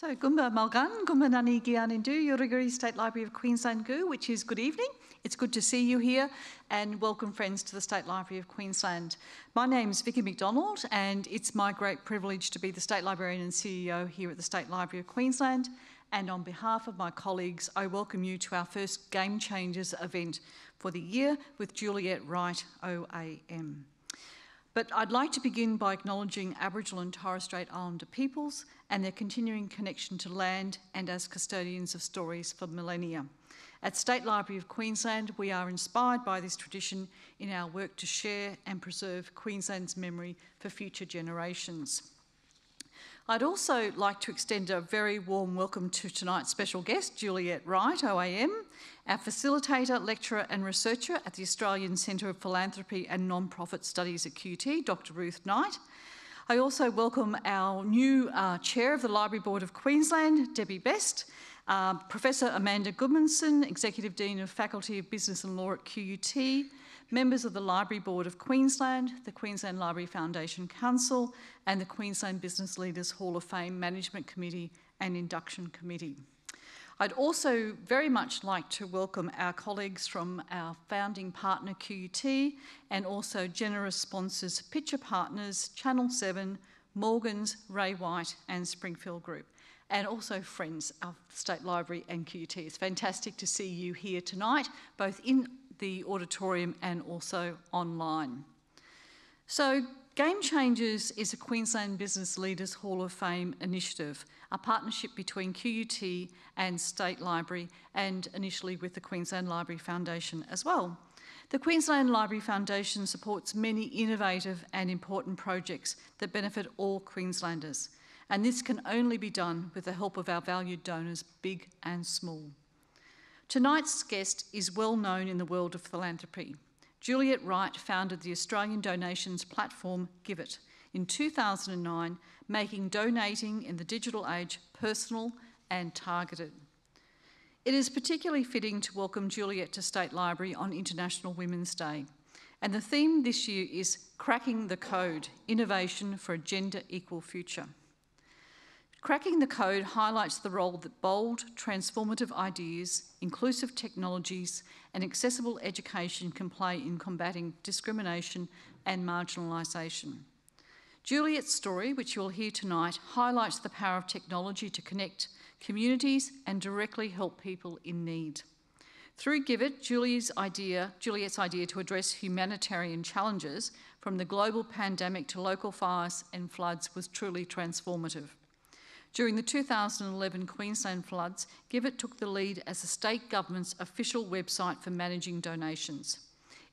So, Gumba Malgan, Gumba Nani Gianindu, Yurugiri State Library of Queensland Gu, which is good evening. It's good to see you here and welcome friends to the State Library of Queensland. My name is Vicki McDonald and it's my great privilege to be the State Librarian and CEO here at the State Library of Queensland. And on behalf of my colleagues, I welcome you to our first Game Changers event for the year with Juliette Wright OAM. But I'd like to begin by acknowledging Aboriginal and Torres Strait Islander peoples and their continuing connection to land and as custodians of stories for millennia. At State Library of Queensland, we are inspired by this tradition in our work to share and preserve Queensland's memory for future generations. I'd also like to extend a very warm welcome to tonight's special guest, Juliette Wright, OAM, our facilitator, lecturer and researcher at the Australian Centre of Philanthropy and Non-Profit Studies at QUT, Dr Ruth Knight. I also welcome our new uh, Chair of the Library Board of Queensland, Debbie Best, uh, Professor Amanda Goodmanson, Executive Dean of Faculty of Business and Law at QUT, members of the Library Board of Queensland, the Queensland Library Foundation Council, and the Queensland Business Leaders Hall of Fame Management Committee and Induction Committee. I'd also very much like to welcome our colleagues from our founding partner QUT and also generous sponsors Pitcher Partners, Channel 7, Morgans, Ray White and Springfield Group and also friends of the State Library and QUT. It's fantastic to see you here tonight, both in the auditorium and also online. So Game Changers is a Queensland Business Leaders Hall of Fame initiative, a partnership between QUT and State Library and initially with the Queensland Library Foundation as well. The Queensland Library Foundation supports many innovative and important projects that benefit all Queenslanders, and this can only be done with the help of our valued donors, big and small. Tonight's guest is well known in the world of philanthropy. Juliette Wright founded the Australian donations platform GIVIT in 2009, making donating in the digital age personal and targeted. It is particularly fitting to welcome Juliette to State Library on International Women's Day. And the theme this year is Cracking the Code Innovation for a Gender Equal Future. Cracking the Code highlights the role that bold, transformative ideas, inclusive technologies, and accessible education can play in combating discrimination and marginalisation. Juliette's story, which you'll hear tonight, highlights the power of technology to connect communities and directly help people in need. Through GIVIT, Julie's idea, Juliette's idea to address humanitarian challenges from the global pandemic to local fires and floods was truly transformative. During the 2011 Queensland floods, GIVIT took the lead as the state government's official website for managing donations.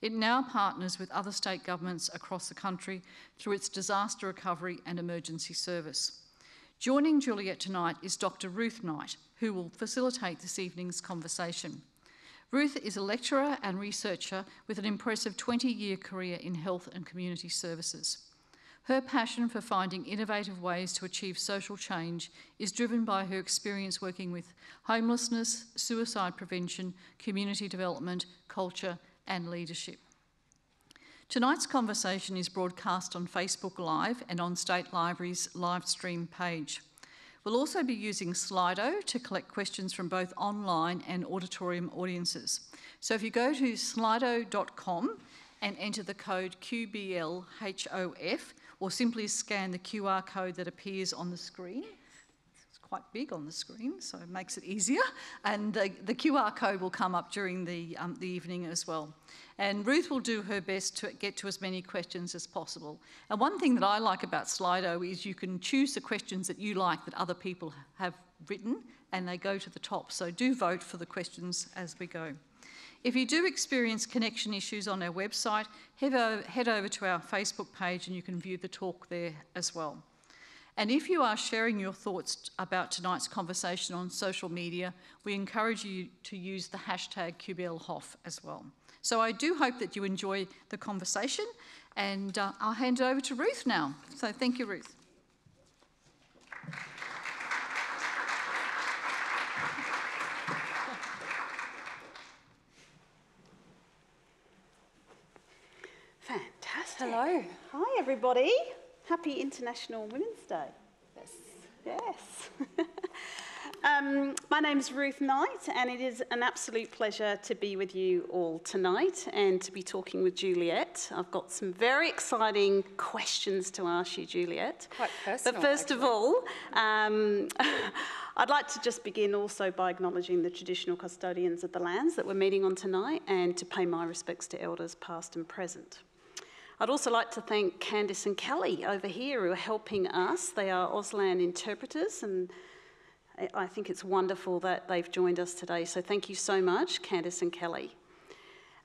It now partners with other state governments across the country through its disaster recovery and emergency service. Joining Juliette tonight is Dr Ruth Knight, who will facilitate this evening's conversation. Ruth is a lecturer and researcher with an impressive 20-year career in health and community services. Her passion for finding innovative ways to achieve social change is driven by her experience working with homelessness, suicide prevention, community development, culture, and leadership. Tonight's conversation is broadcast on Facebook Live and on State Library's live stream page. We'll also be using Slido to collect questions from both online and auditorium audiences. So if you go to slido.com and enter the code QBLHOF, or simply scan the QR code that appears on the screen. It's quite big on the screen, so it makes it easier. And the, the QR code will come up during the, um, the evening as well. And Ruth will do her best to get to as many questions as possible. And one thing that I like about Slido is you can choose the questions that you like that other people have written and they go to the top. So do vote for the questions as we go. If you do experience connection issues on our website, head over, to our Facebook page and you can view the talk there as well. And if you are sharing your thoughts about tonight's conversation on social media, we encourage you to use the hashtag QBLHOF as well. So I do hope that you enjoy the conversation and uh, I'll hand it over to Ruth now. So thank you, Ruth. Hello. Hi, everybody. Happy International Women's Day. Yes. Yes. Um, my name is Ruth Knight, and it is an absolute pleasure to be with you all tonight and to be talking with Juliette. I've got some very exciting questions to ask you, Juliette. Quite personal. But first actually. of all, um, I'd like to just begin also by acknowledging the traditional custodians of the lands that we're meeting on tonight and to pay my respects to elders past and present. I'd also like to thank Candice and Kelly over here who are helping us. They are Auslan interpreters and I- think it's wonderful that they've joined us today. So thank you so much, Candice and Kelly.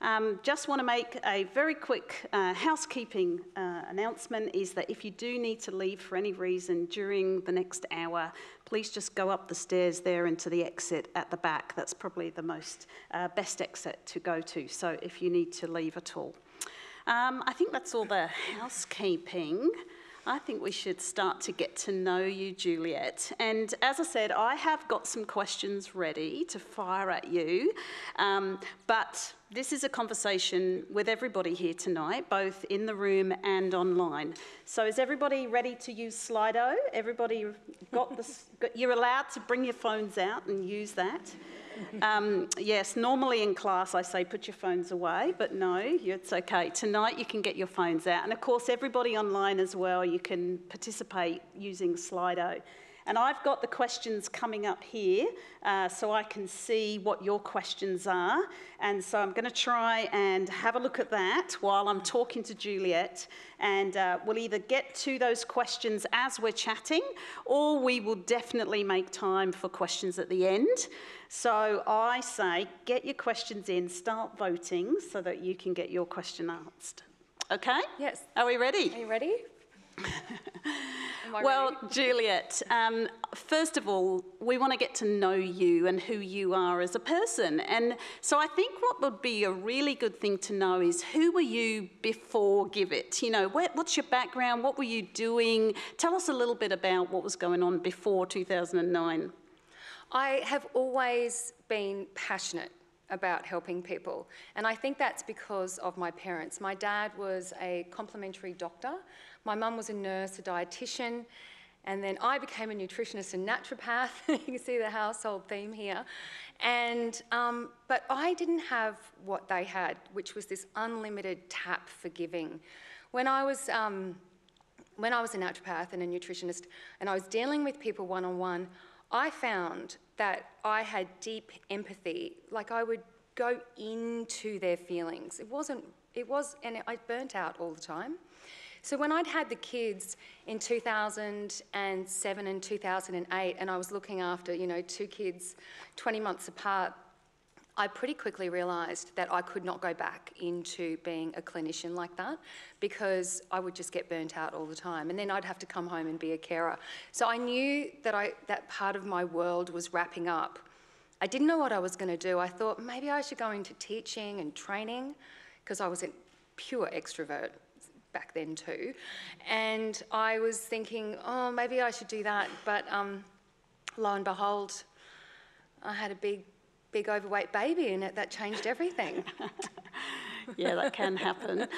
Um, just want to make a very quick uh, housekeeping uh, announcement is that if you do need to leave for any reason during the next hour, please just go up the stairs there into the exit at the back. That's probably the most uh, best exit to go to. So if you need to leave at all. Um, I think that's all the housekeeping. I think we should start to get to know you, Juliette. And as I said, I have got some questions ready to fire at you. Um, but this is a conversation with everybody here tonight, both in the room and online. So is everybody ready to use Slido? Everybody got this? You're allowed to bring your phones out and use that. Um, yes, normally in class I say put your phones away, but no, it's okay. Tonight you can get your phones out. And of course, everybody online as well, you can participate using Slido. And I've got the questions coming up here uh, so I can see what your questions are. And so I'm going to try and have a look at that while I'm talking to Juliette. And uh, we'll either get to those questions as we're chatting, or we will definitely make time for questions at the end. So I say, get your questions in, start voting so that you can get your question asked. Okay? Yes. Are we ready? Are you ready? Well. Juliette, um, first of all, we want to get to know you and who you are as a person. And so I think what would be a really good thing to know is who were you before GIVIT? You know, what's your background? What were you doing? Tell us a little bit about what was going on before 2009. I have always been passionate about helping people, and I think that's because of my parents. My dad was a complementary doctor, my mum was a nurse, a dietitian, and then I became a nutritionist and naturopath. you can see the household theme here. And, um, but I didn't have what they had, which was this unlimited tap for giving. When I was um, when I was a naturopath and a nutritionist and I was dealing with people one on one, I found that I had deep empathy. Like I would go into their feelings. It wasn't, it was, and I burnt out all the time. So when I'd had the kids in 2007 and 2008, and I was looking after, you know, two kids 20 months apart, I pretty quickly realised that I could not go back into being a clinician like that because I would just get burnt out all the time, and then I'd have to come home and be a carer. So I knew that I that part of my world was wrapping up. I didn't know what I was going to do. I thought maybe I should go into teaching and training because I was a pure extrovert back then too, and I was thinking, oh, maybe I should do that. But um, lo and behold, I had a big, big overweight baby, and it, that changed everything. Yeah, that can happen.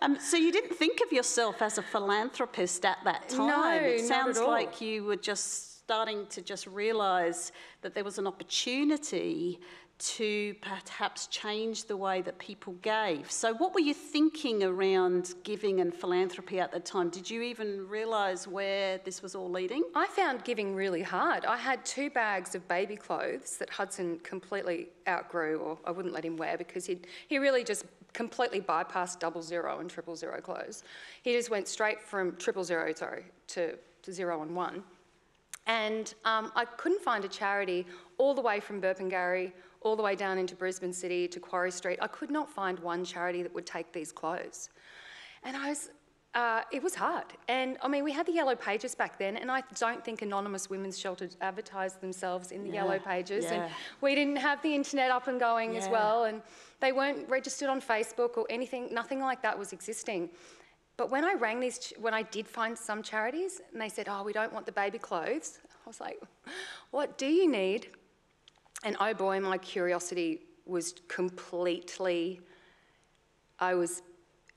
Um, so you didn't think of yourself as a philanthropist at that time. No, it sounds like you were just starting to just realise that there was an opportunity to perhaps change the way that people gave. So what were you thinking around giving and philanthropy at the time? Did you even realise where this was all leading? I found giving really hard. I had two bags of baby clothes that Hudson completely outgrew, or I wouldn't let him wear because he he really just completely bypassed double zero and triple zero clothes. He just went straight from triple zero, sorry, to, to zero and one. And um, I couldn't find a charity all the way from Burpengary, all the way down into Brisbane City to Quarry Street. I could not find one charity that would take these clothes. And I was, uh, it was hard. And I mean, we had the yellow pages back then, and I don't think anonymous women's shelters advertised themselves in the yellow pages. yeah. And we didn't have the internet up and going as well, and they weren't registered on Facebook or anything, nothing like that was existing. But when I rang these, when I did find some charities, and they said, "Oh, we don't want the baby clothes," I was like, "What do you need?" And oh boy, my curiosity was completely. I was,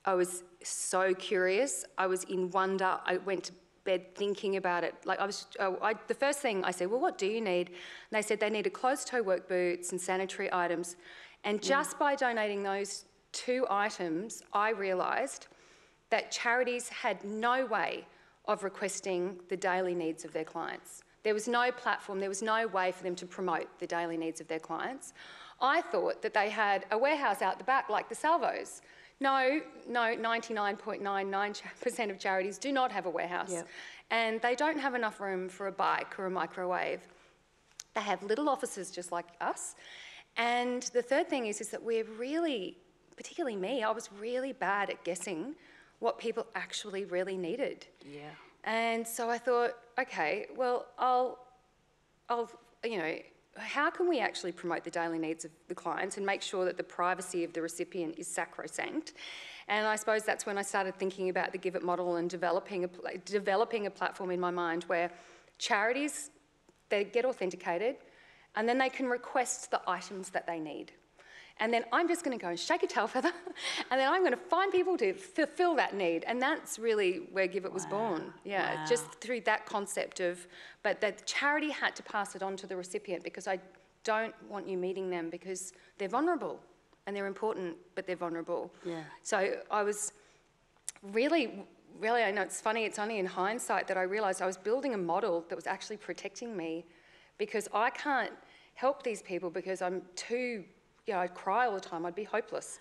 I was so curious. I was in wonder. I went to bed thinking about it. Like I was, uh, I, the first thing I said, well, what do you need? And they said they needed closed-toe work boots and sanitary items. And just by donating those two items, I realised that charities had no way of requesting the daily needs of their clients. There was no platform, there was no way for them to promote the daily needs of their clients. I thought that they had a warehouse out the back like the Salvos. No, no, 99.99% of charities do not have a warehouse. Yep. And they don't have enough room for a bike or a microwave. They have little offices just like us. And the third thing is, is that we're really, particularly me, I was really bad at guessing what people actually really needed. Yeah. And so I thought, okay, well, I'll, I'll, you know, how can we actually promote the daily needs of the clients and make sure that the privacy of the recipient is sacrosanct? And I suppose that's when I started thinking about the GIVIT model and developing a, developing a platform in my mind where charities, they get authenticated and then they can request the items that they need. And then I'm just going to go and shake a tail feather, and then I'm going to find people to fulfill that need. And that's really where GIVIT was born. Yeah, Wow. just through that concept of, but that charity had to pass it on to the recipient because I don't want you meeting them because they're vulnerable and they're important, but they're vulnerable. Yeah. So I was really, really, I know it's funny, it's only in hindsight that I realised I was building a model that was actually protecting me because I can't help these people because I'm too, you know, I'd cry all the time, I'd be hopeless.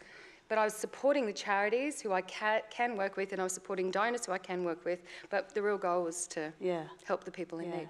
But I was supporting the charities who I ca- can work with and I was supporting donors who I can work with, but the real goal was to Yeah. help the people in Yeah. need.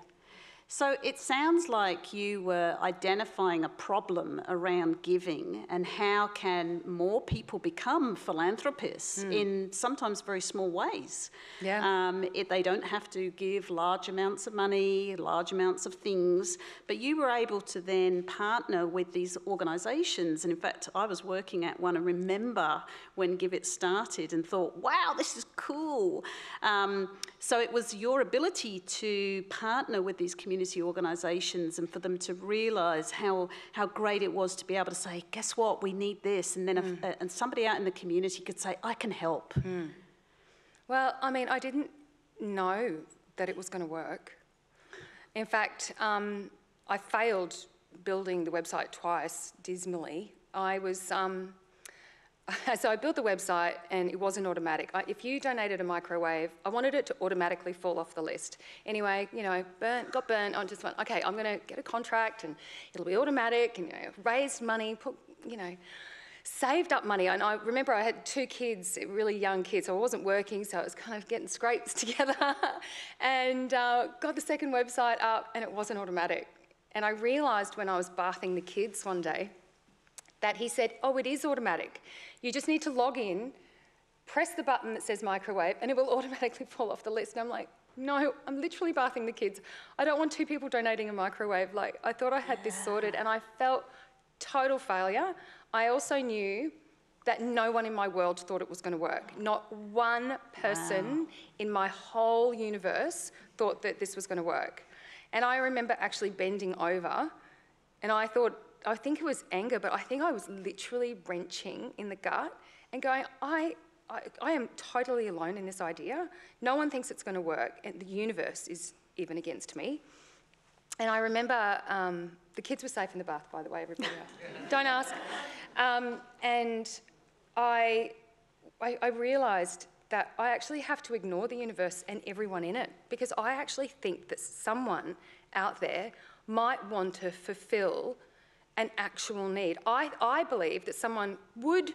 So it sounds like you were identifying a problem around giving and how can more people become philanthropists in sometimes very small ways. Yeah. Um, it, they don't have to give large amounts of money, large amounts of things, but you were able to then partner with these organisations. And in fact, I was working at one and remember when GIVIT started and thought, wow, this is cool. Um, so it was your ability to partner with these community organisations and for them to realise how, how great it was to be able to say, guess what, we need this. And then if, uh, and somebody out in the community could say, I can help. Well, I mean, I didn't know that it was going to work. In fact, um, I failed building the website twice dismally. I was, um, so I built the website and it wasn't automatic. I, if you donated a microwave, I wanted it to automatically fall off the list. Anyway, you know, burnt, got burnt. I just went, okay, I'm going to get a contract and it'll be automatic and you know, raised money, put, you know, saved up money. And I remember I had two kids, really young kids, so I wasn't working, so I was kind of getting scrapes together. and uh, got the second website up, and it wasn't automatic. And I realised when I was bathing the kids one day that he said, Oh, it is automatic. You just need to log in, press the button that says microwave, and it will automatically fall off the list. And I'm like, no, I'm literally bathing the kids. I don't want two people donating a microwave. Like, I thought I had this sorted, and I felt total failure. I also knew that no one in my world thought it was going to work. Not one person in my whole universe thought that this was going to work. And I remember actually bending over, and I thought, I think it was anger, but I think I was literally wrenching in the gut and going, I, I, I am totally alone in this idea. No one thinks it's going to work, and the universe is even against me. And I remember um, the kids were safe in the bath, by the way, everybody. Don't ask. Um, and I, I, I realised that I actually have to ignore the universe and everyone in it because I actually think that someone out there might want to fulfil an actual need. I, I believe that someone would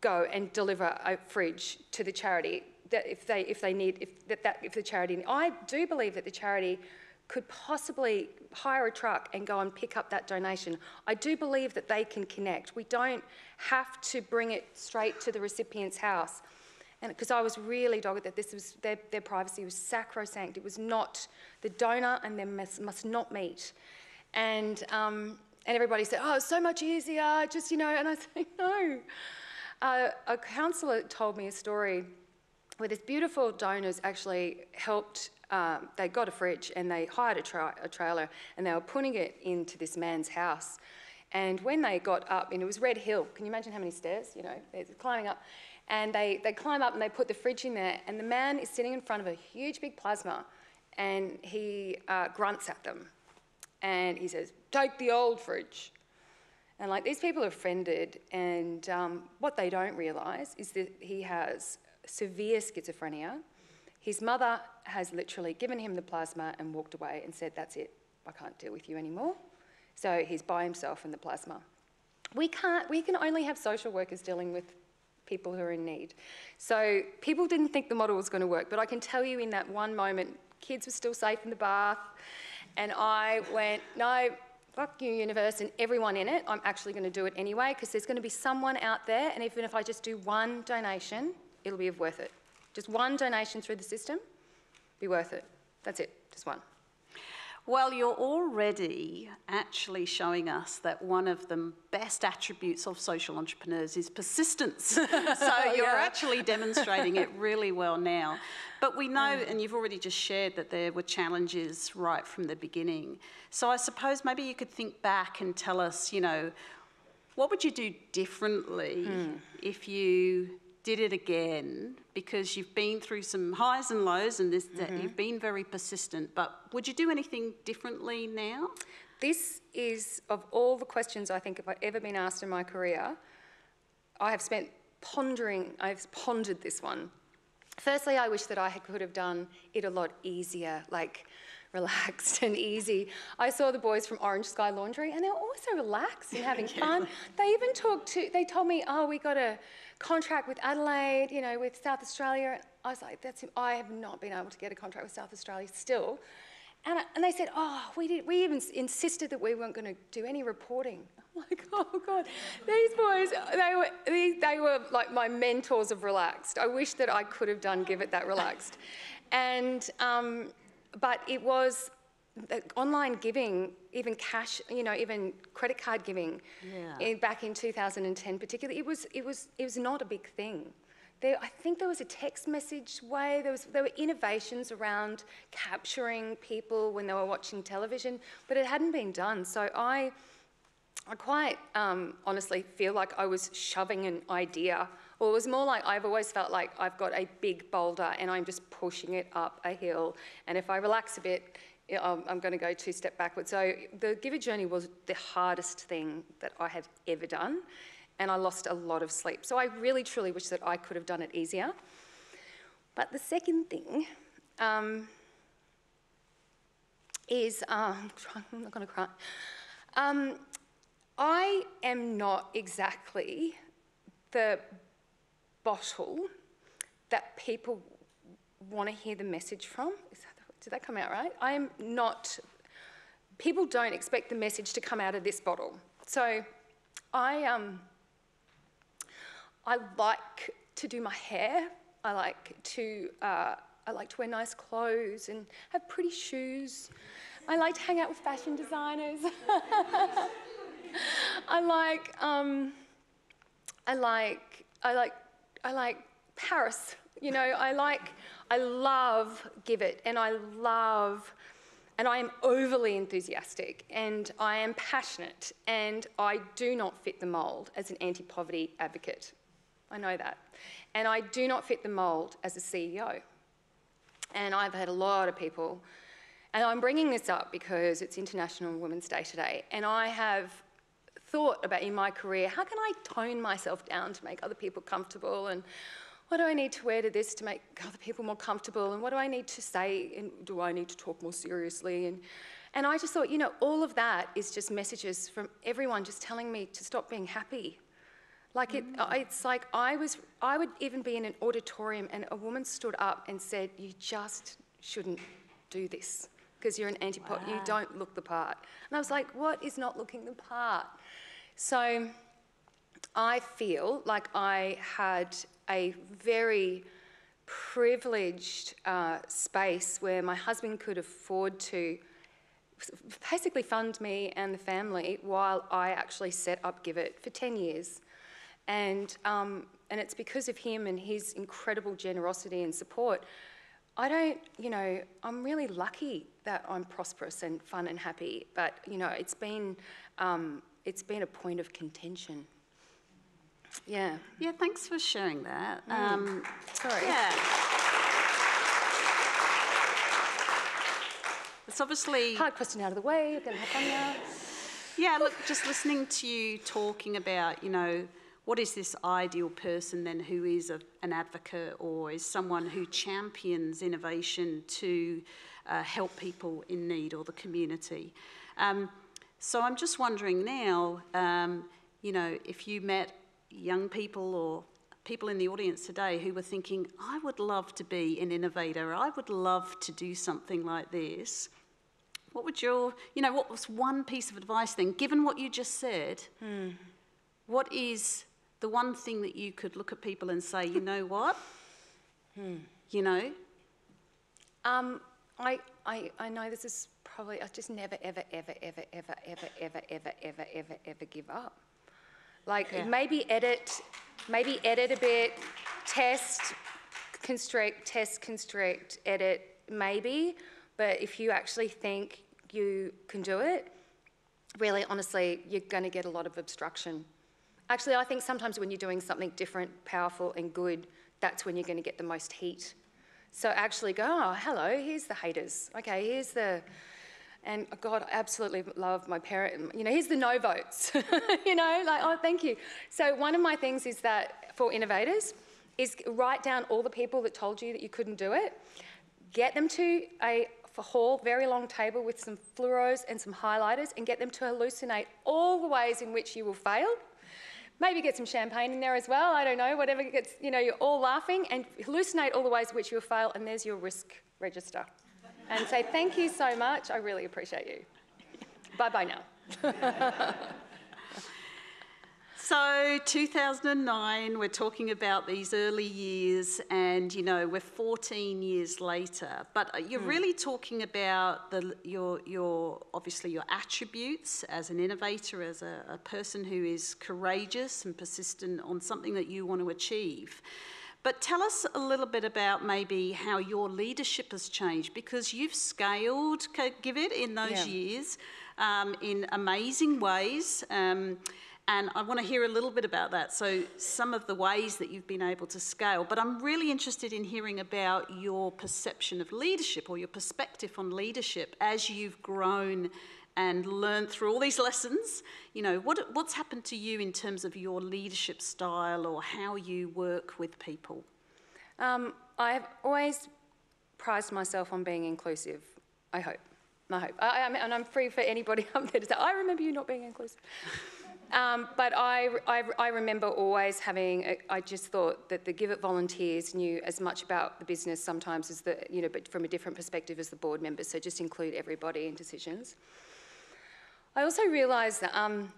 go and deliver a fridge to the charity that if they if they need if that, that if the charity I do believe that the charity could possibly hire a truck and go and pick up that donation. I do believe that they can connect. We don't have to bring it straight to the recipient's house. And because I was really dogged that this was their, their privacy was sacrosanct. It was not the donor and them must, must not meet. And um, and everybody said, "Oh, it's so much easier." Just you know, and I said, "No." Uh, a counsellor told me a story where this beautiful donors actually helped. Um, they got a fridge and they hired a, tra- a trailer and they were putting it into this man's house. And when they got up, and it was Red Hill, can you imagine how many stairs? You know, they're climbing up. And they, they climb up and they put the fridge in there, and the man is sitting in front of a huge big plasma, and he uh, grunts at them. And he says, Take the old fridge. And like these people are offended, and um, what they don't realise is that he has severe schizophrenia. His mother has literally given him the plasma and walked away and said, That's it, I can't deal with you anymore. So he's by himself in the plasma. We, can't, we can only have social workers dealing with people who are in need. So people didn't think the model was going to work, but I can tell you in that one moment, kids were still safe in the bath, and I went, no, fuck you, universe, and everyone in it, I'm actually going to do it anyway, because there's going to be someone out there, and even if I just do one donation, it'll be worth it. Just one donation through the system, be worth it. That's it, just one. Well, you're already actually showing us that one of the best attributes of social entrepreneurs is persistence. so you're yeah. actually demonstrating it really well now. But we know, and you've already just shared, that there were challenges right from the beginning. So I suppose maybe you could think back and tell us, you know, what would you do differently mm. if you did it again because you've been through some highs and lows and this, mm-hmm. you've been very persistent. But would you do anything differently now? This is, of all the questions I think I've ever been asked in my career, I have spent pondering, I've pondered this one. Firstly, I wish that I could have done it a lot easier, like relaxed and easy. I saw the boys from Orange Sky Laundry and they were always so relaxed and having fun. They even talked to, they told me, oh, we got a, contract with Adelaide, you know, with South Australia. I was like, that's, I have not been able to get a contract with South Australia still. And, I, and they said, oh, we, did, we even insisted that we weren't going to do any reporting. I'm like, oh God, these boys, they were, they, they were like my mentors of relaxed. I wish that I could have done GIVIT That Relaxed. And, um, but it was online giving, even cash, you know, even credit card giving, yeah. in, back in 2010 particularly, it was, it, was, it was not a big thing. There, I think there was a text message way, there, was, there were innovations around capturing people when they were watching television, but it hadn't been done. So I, I quite um, honestly feel like I was shoving an idea, or it was more like I've always felt like I've got a big boulder and I'm just pushing it up a hill. And if I relax a bit, I'm going to go two step backwards. So the GIVIT journey was the hardest thing that I have ever done, and I lost a lot of sleep. So I really truly wish that I could have done it easier. But the second thing um, is, uh, I'm not going to cry. Um, I am not exactly the bottle that people want to hear the message from. Is did that come out right? I am not, people don't expect the message to come out of this bottle. So I, um, I like to do my hair. I like to, uh, I like to wear nice clothes and have pretty shoes. I like to hang out with fashion designers. I like, um, I like, I like, I like Paris. You know, I like, I love GIVIT, and I love, and I am overly enthusiastic, and I am passionate, and I do not fit the mould as an anti poverty advocate. I know that. And I do not fit the mould as a CEO. And I've had a lot of people, and I'm bringing this up because it's International Women's Day today, and I have thought about in my career how can I tone myself down to make other people comfortable and what do I need to wear to this to make other people more comfortable? And what do I need to say? And do I need to talk more seriously? And, and I just thought, you know, all of that is just messages from everyone just telling me to stop being happy. Like it, mm. it's like I was, I would even be in an auditorium and a woman stood up and said, "You just shouldn't do this because you're an anti-pot. Wow. You don't look the part." And I was like, "What is not looking the part?" So I feel like I had a very privileged uh, space where my husband could afford to basically fund me and the family while I actually set up GIVIT for 10 years. And, um, and it's because of him and his incredible generosity and support. I don't, you know, I'm really lucky that I'm prosperous and fun and happy, but, you know, it's been, um, it's been a point of contention Yeah. Yeah, thanks for sharing that. Um, Sorry. yeah. It's obviously Hard question out of the way. You're going to have fun now. Yeah, look, just listening to you talking about, you know, what is this ideal person then who is a, an advocate or is someone who champions innovation to uh, help people in need or the community? Um, so I'm just wondering now, um, you know, if you met young people or people in the audience today who were thinking, I would love to be an innovator, I would love to do something like this. What would your, you know, what was one piece of advice then, given what you just said? What is the one thing that you could look at people and say, you know what? You know? Um, I, I, I know this is probably, I just never, ever, ever, ever, ever, ever, ever, ever, ever, ever, ever give up. Like Yeah. maybe edit, maybe edit a bit, test, constrict, test, constrict, edit, maybe. But if you actually think you can do it, really, honestly, you're going to get a lot of obstruction. Actually, I think sometimes when you're doing something different, powerful, and good, that's when you're going to get the most heat. So actually go, oh, hello, here's the haters. Okay, here's the, and God, I absolutely love my parent. You know, here's the no votes. you know, like, oh, thank you. So one of my things is that for innovators is write down all the people that told you that you couldn't do it, get them to a hall, very long table with some fluoros and some highlighters, and get them to hallucinate all the ways in which you will fail. Maybe get some champagne in there as well. I don't know, whatever gets, you know, you're all laughing and hallucinate all the ways in which you'll fail, and there's your risk register. And say, thank you so much. I really appreciate you. bye bye now. So 2009, we're talking about these early years, and you know we're 14 years later. But uh, you're really talking about the, your your obviously your attributes as an innovator, as a, a person who is courageous and persistent on something that you want to achieve. But tell us a little bit about maybe how your leadership has changed because you've scaled GIVIT in those Yeah. years um, in amazing ways. Um, and I want to hear a little bit about that. So, some of the ways that you've been able to scale. But I'm really interested in hearing about your perception of leadership or your perspective on leadership as you've grown and learned through all these lessons. You know, what, what's happened to you in terms of your leadership style or how you work with people? Um, I've always prized myself on being inclusive. I hope. I hope. I, I and I'm free for anybody up there to say, I remember you not being inclusive. Um, but I, I, I remember always having, I just thought that the GIVIT volunteers knew as much about the business sometimes as the, you know, but from a different perspective as the board members, so just include everybody in decisions. I also realised that um,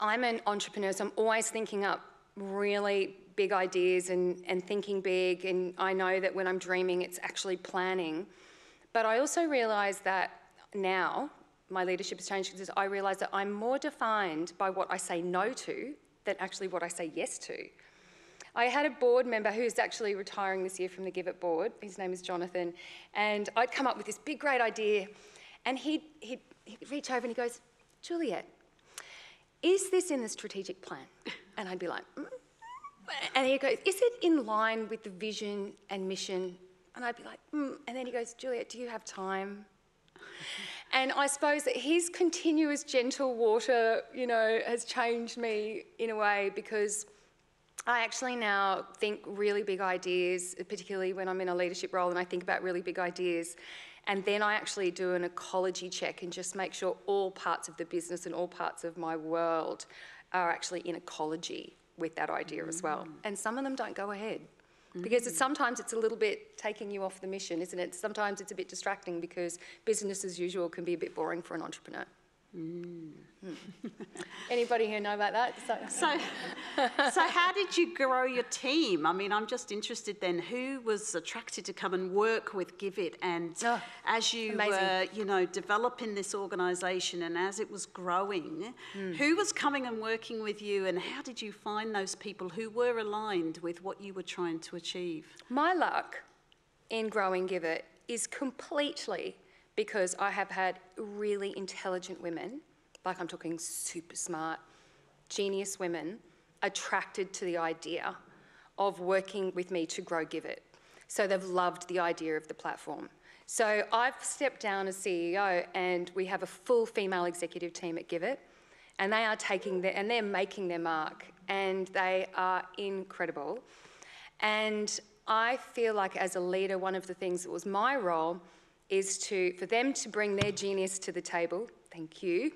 I'm an entrepreneur, so I'm always thinking up really big ideas and, and thinking big. And I know that when I'm dreaming, it's actually planning. But I also realise that now my leadership has changed because I realise that I'm more defined by what I say no to than actually what I say yes to. I had a board member who's actually retiring this year from the GIVIT board. His name is Jonathan. And I'd come up with this big, great idea. And he'd, he'd, he'd reach over and he goes, Juliette, is this in the strategic plan? And I'd be like, mm. and he goes, is it in line with the vision and mission? And I'd be like, mm. and then he goes, Juliette, do you have time? And I suppose that his continuous gentle water, you know, has changed me in a way because I actually now think really big ideas, particularly when I'm in a leadership role and I think about really big ideas. And then I actually do an ecology check and just make sure all parts of the business and all parts of my world are actually in ecology with that idea as well. Mm. And some of them don't go ahead. Because it's, mm. sometimes it's a little bit taking you off the mission, isn't it? Sometimes it's a bit distracting because business as usual can be a bit boring for an entrepreneur. Mm. Anybody here know about that? So- So, so how did you grow your team? I mean, I'm just interested then, who was attracted to come and work with GIVIT? And Oh, as you amazing. were, you know, developing this organisation and as it was growing, who was coming and working with you and how did you find those people who were aligned with what you were trying to achieve? My luck in growing GIVIT is completely because I have had really intelligent women, like I'm talking super smart, genius women, attracted to the idea of working with me to grow GIVIT. So they've loved the idea of the platform. So I've stepped down as CEO and we have a full female executive team at GIVIT and they are taking their, and they're making their mark and they are incredible. And I feel like as a leader, one of the things that was my role is to, for them to bring their genius to the table, thank you,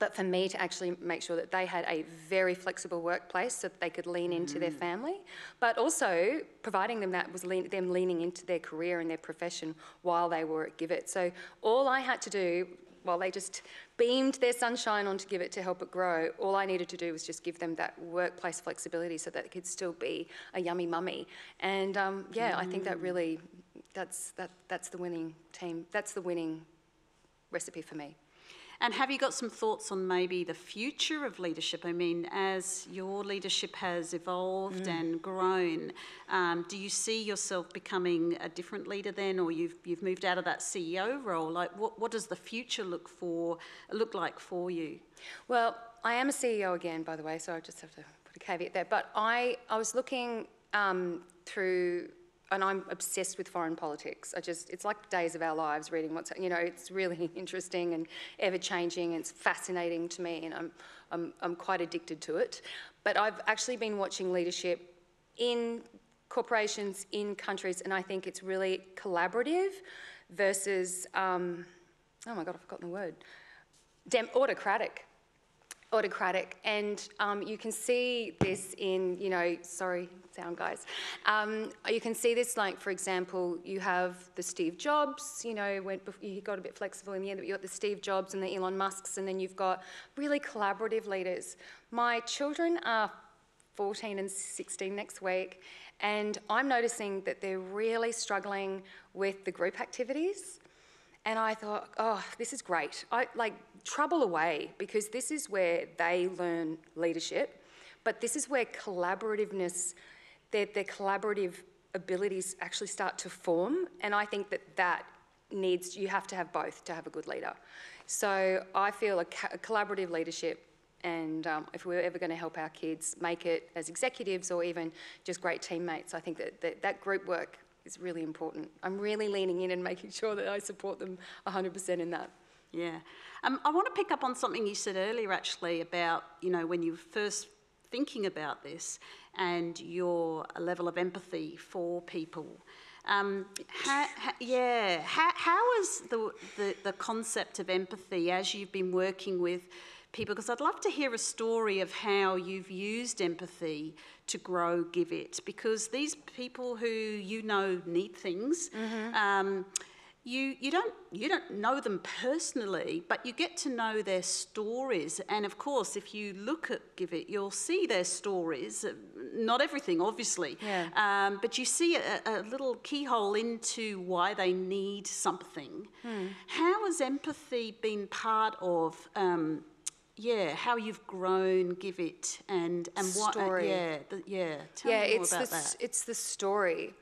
but for me to actually make sure that they had a very flexible workplace so that they could lean into mm. their family, but also providing them that was lean, them leaning into their career and their profession while they were at GIVIT. So all I had to do while they just beamed their sunshine on to give it to help it grow, all I needed to do was just give them that workplace flexibility so that it could still be a yummy mummy. And um, yeah, mm. I think that mm. really, that's, that, that's the winning team, that's the winning recipe for me. And have you got some thoughts on maybe the future of leadership? I mean, as your leadership has evolved mm. and grown, um, do you see yourself becoming a different leader then, or you've you've moved out of that CEO role? Like, what what does the future look for look like for you? Well, I am a CEO again, by the way, so I just have to put a caveat there. But I I was looking um, through and I'm obsessed with foreign politics. I just, it's like days of our lives reading what's, you know, it's really interesting and ever changing. And it's fascinating to me, and I'm, I'm, I'm quite addicted to it. But I've actually been watching leadership in corporations, in countries, and I think it's really collaborative versus, um, oh my God, I've forgotten the word, Dem- autocratic autocratic. And um, you can see this in, you know, sorry, guys. Um, you can see this, like, for example, you have the Steve Jobs, you know, when he got a bit flexible in the end, but you've got the Steve Jobs and the Elon Musks, and then you've got really collaborative leaders. My children are 14 and 16 next week, and I'm noticing that they're really struggling with the group activities. And I thought, oh, this is great. I like trouble away because this is where they learn leadership, but this is where collaborativeness, their, their collaborative abilities actually start to form. And I think that that needs, you have to have both to have a good leader. So I feel a, a collaborative leadership and um, if we're ever going to help our kids make it as executives or even just great teammates, I think that, that, that group work is really important. I'm really leaning in and making sure that I support them 100% in that. Yeah. Um, I want to pick up on something you said earlier, actually, about, you know, when you first thinking about this and your level of empathy for people. Um, how, how, yeah, how, how is the, the, the concept of empathy as you've been working with people because I'd love to hear a story of how you've used empathy to grow GIVIT because these people who you know need things. Mm-hmm. Um, you, you don't you don't know them personally, but you get to know their stories. And of course, if you look at GIVIT, you'll see their stories. Not everything, obviously, yeah. um, but you see a, a, little keyhole into why they need something. Hmm. How has empathy been part of um, yeah, how you've grown, GIVIT, and and what, uh, yeah, the, yeah. Tell yeah, me more it's about the, that. it's the story.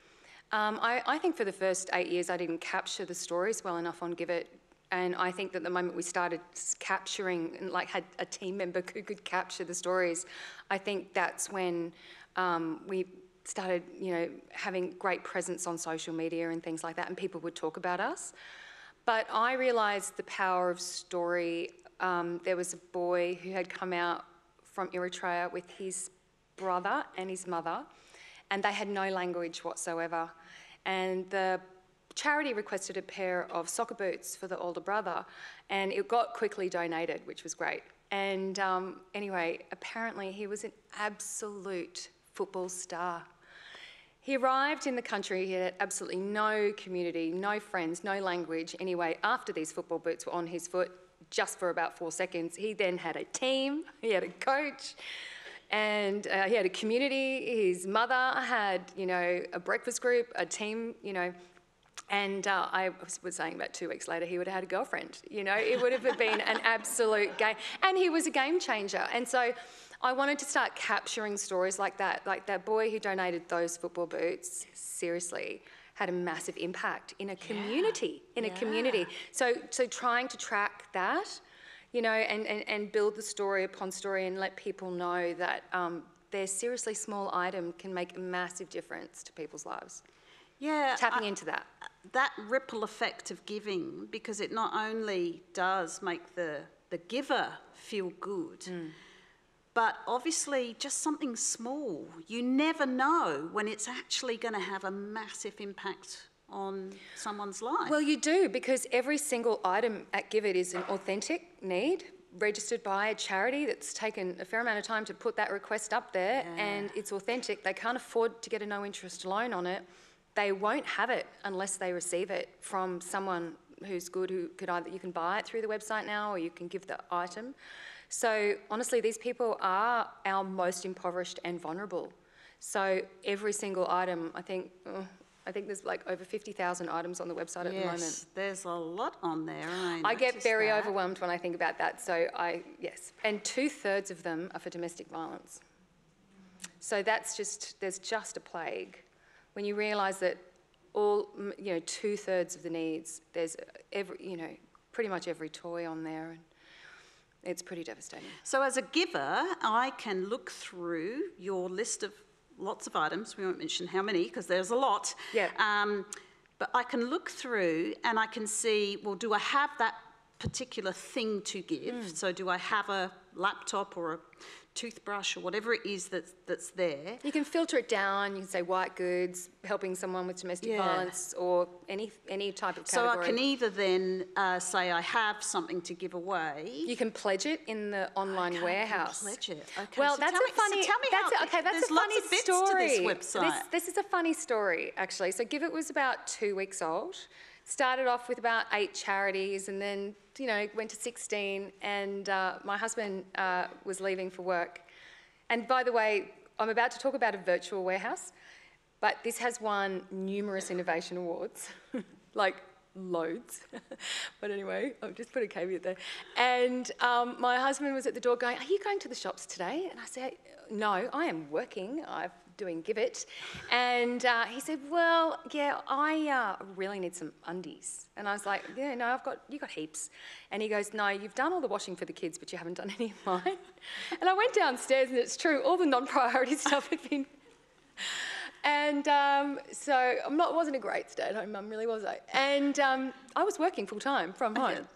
Um, I, I think for the first eight years, I didn't capture the stories well enough on GIVIT, and I think that the moment we started capturing like had a team member who could capture the stories, I think that's when um, we started, you know, having great presence on social media and things like that, and people would talk about us. But I realised the power of story. Um, there was a boy who had come out from Eritrea with his brother and his mother, and they had no language whatsoever. And the charity requested a pair of soccer boots for the older brother, and it got quickly donated, which was great. And um, anyway, apparently he was an absolute football star. He arrived in the country, he had absolutely no community, no friends, no language. Anyway, after these football boots were on his foot, just for about four seconds. He then had a team, he had a coach, and uh, he had a community. His mother had, you know, a breakfast group, a team, you know. And uh, I was saying about two weeks later, he would have had a girlfriend. You know, it would have been an absolute game. And he was a game changer. And so I wanted to start capturing stories like that, like that boy who donated those football boots. Seriously, had a massive impact in a community, yeah. in yeah. a community. So, so trying to track that, you know, and, and, and build the story upon story and let people know that um, their seriously small item can make a massive difference to people's lives. Yeah. Tapping I- into that. that ripple effect of giving because it not only does make the, the giver feel good, but obviously just something small. You never know when it's actually going to have a massive impact on someone's life. Well, you do because every single item at GIVIT is an authentic need registered by a charity that's taken a fair amount of time to put that request up there and it's authentic. They can't afford to get a no interest loan on it. They won't have it unless they receive it from someone who's good who could either you can buy it through the website now or you can give the item. So honestly, these people are our most impoverished and vulnerable. So every single item, I think, oh, I think there's like over 50,000 items on the website at the moment. yes, there's a lot on there. I, I get very that. overwhelmed when I think about that. So I, yes, and two thirds of them are for domestic violence. So that's just, there's just a plague. When you realise that all, you know, two thirds of the needs, there's uh, every, you know, pretty much every toy on there, and it's pretty devastating. So, as a giver, I can look through your list of lots of items. We won't mention how many because there's a lot. Yeah. Um, but I can look through and I can see well, do I have that particular thing to give? Mm. So, do I have a laptop or a toothbrush or whatever it is that's, that's there? You can filter it down. You can say white goods, helping someone with domestic Yeah. violence, or any any type of category. So. I can either then uh, say I have something to give away. You can pledge it in the online warehouse. pledge it. Okay, Well, so that's a me- so funny. tell me that's how- a, okay. That's a funny of bits to this story. This, this is a funny story, actually. So, GIVIT was about two weeks old. Started off with about eight charities, and then you know went to 16. And uh, my husband uh, was leaving for work. And by the way, I'm about to talk about a virtual warehouse, but this has won numerous innovation awards, like loads. but anyway, I've just put a caveat there. And um, my husband was at the door going, Are you going to the shops today? And I said, No, I am working. I'm doing GIVIT. And uh, he said, Well, yeah, I uh, really need some undies. And I was like, Yeah, no, I've got, you got heaps. And he goes, No, you've done all the washing for the kids, but you haven't done any of mine. and I went downstairs, and it's true, all the non priority stuff had been and um, so I'm not, wasn't a great stay-at-home mum, really, was I? And um, I was working full-time from home.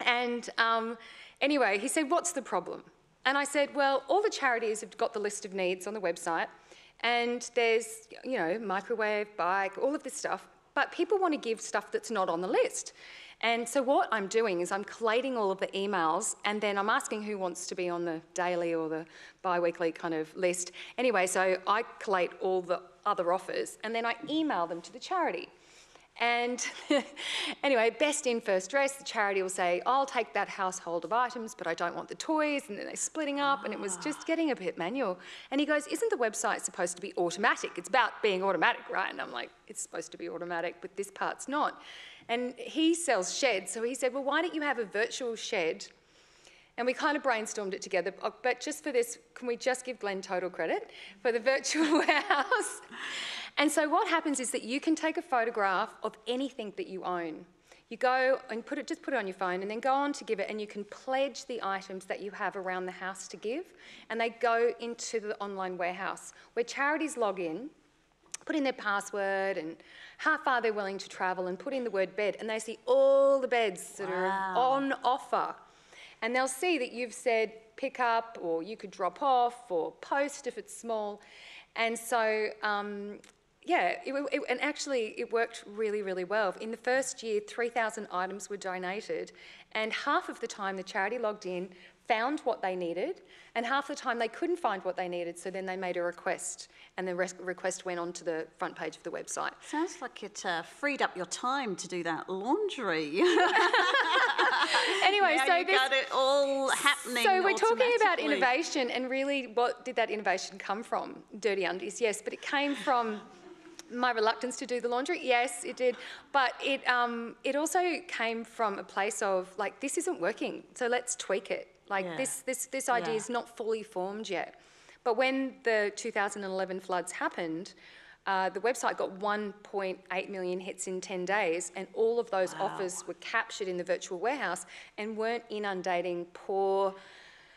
And um, anyway, he said, what's the problem? And I said, well, all the charities have got the list of needs on the website, and there's, you know, microwave, bike, all of this stuff, but people want to give stuff that's not on the list. And so what I'm doing is I'm collating all of the emails and then I'm asking who wants to be on the daily or the bi-weekly kind of list. Anyway, so I collate all the other offers and then I email them to the charity. And anyway, best in first dress, the charity will say, I'll take that household of items, but I don't want the toys. And then they're splitting up, and it was just getting a bit manual. And he goes, Isn't the website supposed to be automatic? It's about being automatic, right? And I'm like, It's supposed to be automatic, but this part's not. And he sells sheds, so he said, Well, why don't you have a virtual shed? And we kind of brainstormed it together. Uh, But just for this, can we just give Glenn total credit for the virtual warehouse? And so what happens is that you can take a photograph of anything that you own. You go and put it, just put it on your phone and then go on to GIVIT and you can pledge the items that you have around the house to give and they go into the online warehouse where charities log in put in their password and how far they're willing to travel and put in the word bed and they see all the beds that are on offer. And they'll see that you've said pick up or you could drop off or post if it's small. And so um, yeah it, it- and actually it worked really really well in the first year 3000 items were donated and half of the time the charity logged in found what they needed and half the time they couldn't find what they needed so then they made a request and the request went onto the front page of the website Sounds like it uh, freed up your time to do that laundry. anyway now so you this got it all happening. So we're talking about innovation, and really, what did that innovation come from? Dirty undies, yes, but it came from my reluctance to do the laundry. Yes, it did, but it um, it also came from a place of like this isn't working, so let's tweak it. Like Yeah. this this this idea Yeah. is not fully formed yet. But when the 2011 floods happened. Uh, the website got 1.8 million hits in 10 days, and all of those offers were captured in the virtual warehouse and weren't inundating poor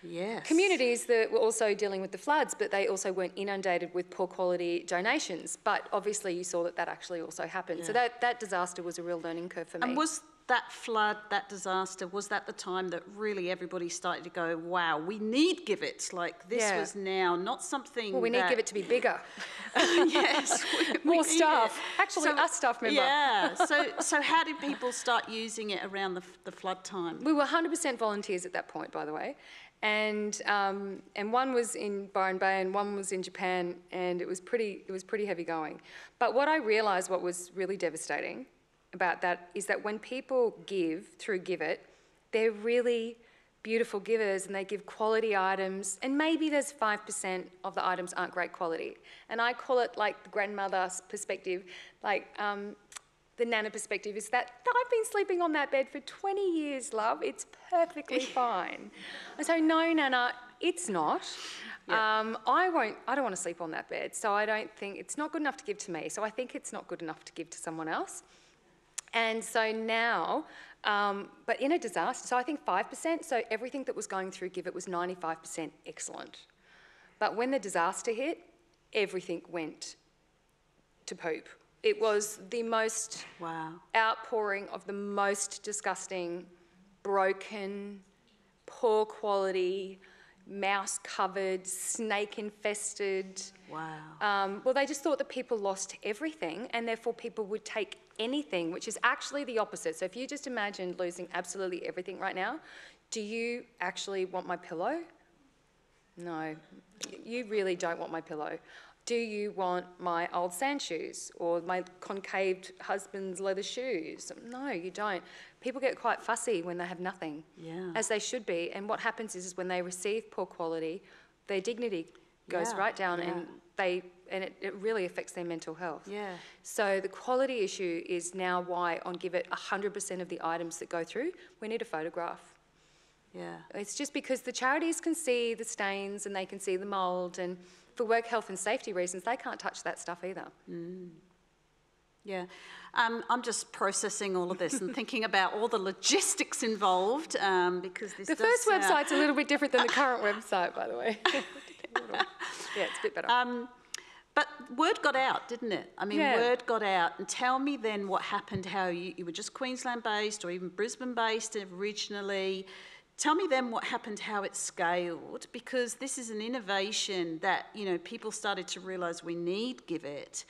Yes. communities that were also dealing with the floods, but they also weren't inundated with poor quality donations. But obviously, you saw that that actually also happened. So that, that disaster was a real learning curve for me. And was that flood, that disaster, was that the time that really everybody started to go, wow, we need GIVIT? Like this Yeah. was now not something. well, we need GIVIT to be bigger. yes, we- we More need staff. it. Actually, us staff member. Yeah. So, so how did people start using it around the, the flood time? We were 100% volunteers at that point, by the way. And, um, and one was in Byron Bay and one was in Japan, and it was, pretty, it was pretty heavy going. But what I realised, what was really devastating about that, is that when people give through GIVIT, they're really beautiful givers and they give quality items, and maybe there's 5% of the items aren't great quality. And I call it like the grandmother's perspective, like um, the Nana perspective is that I've been sleeping on that bed for 20 years, love. It's perfectly fine. I say, no, Nana, it's not. Um, I won't. I don't want to sleep on that bed, so I don't think it's not good enough to give to me. So I think it's not good enough to give to someone else. And so now, um, but in a disaster, so I think 5%, so everything that was going through GIVIT was 95% excellent. But when the disaster hit, everything went to poop. It was the most Wow. outpouring of the most disgusting, broken, poor quality, mouse covered, snake infested. Wow. Um, well, they just thought that people lost everything and therefore people would take anything, which is actually the opposite. So if you just imagine losing absolutely everything right now, do you actually want my pillow? No, you really don't want my pillow. Do you want my old sand shoes or my concaved husband's leather shoes? No, you don't. People get quite fussy when they have nothing, Yeah. as they should be. And what happens is, is when they receive poor quality, their dignity goes Yeah, right down, yeah. and they and it, it really affects their mental health. Yeah. So the quality issue is now why on GIVIT, 100% of the items that go through, we need a photograph. Yeah. It's just because the charities can see the stains and they can see the mould, and for work health and safety reasons, they can't touch that stuff either. Yeah. Um, I'm just processing all of this and thinking about all the logistics involved um, because this The first sound- website's a little bit different than the current website, by the way. yeah, it's a bit better. Um, but word got out, didn't it? I mean, Yeah. word got out. And tell me then what happened, how you, you were just Queensland based or even Brisbane based originally. Tell me then what happened, how it scaled, because this is an innovation that, you know, people started to realise we need GIVIT.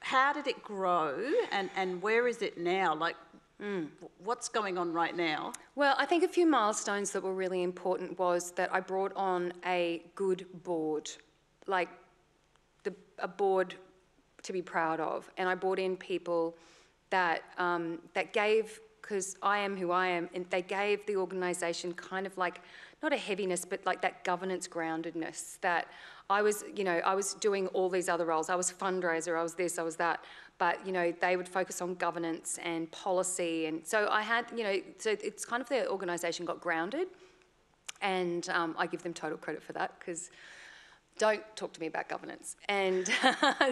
How did it grow and, and where is it now? Like, Hmm. what's going on right now? Well, I think a few milestones that were really important was that I brought on a good board, like the, a board to be proud of, and I brought in people that um, that gave because I am who I am, and they gave the organisation kind of like not a heaviness, but like that governance groundedness that I was, you know, I was doing all these other roles. I was fundraiser, I was this, I was that, but you know, they would focus on governance and policy, and so I had, you know, so it's kind of the organisation got grounded, and um, I give them total credit for that because don't talk to me about governance. And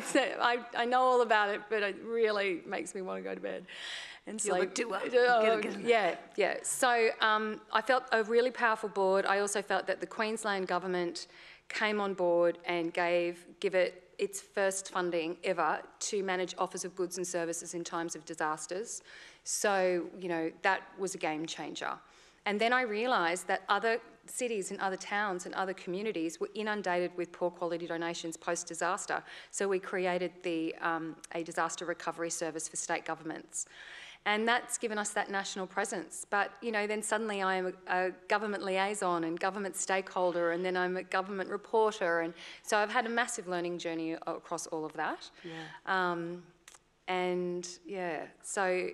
so I, I know all about it, but it really makes me want to go to bed and You're the sleep. doer. Oh, Get get it. yeah, yeah. So um, I felt a really powerful board. I also felt that the Queensland government came on board and gave GIVIT its first funding ever to manage offers of goods and services in times of disasters. So you know that was a game changer. And then I realised that other cities and other towns and other communities were inundated with poor quality donations post disaster. So we created the, um, a disaster recovery service for state governments. And that's given us that national presence. But, you know, then suddenly I am a, a government liaison and government stakeholder, and then I'm a government reporter. And so I've had a massive learning journey across all of that. Yeah. Um, and yeah, so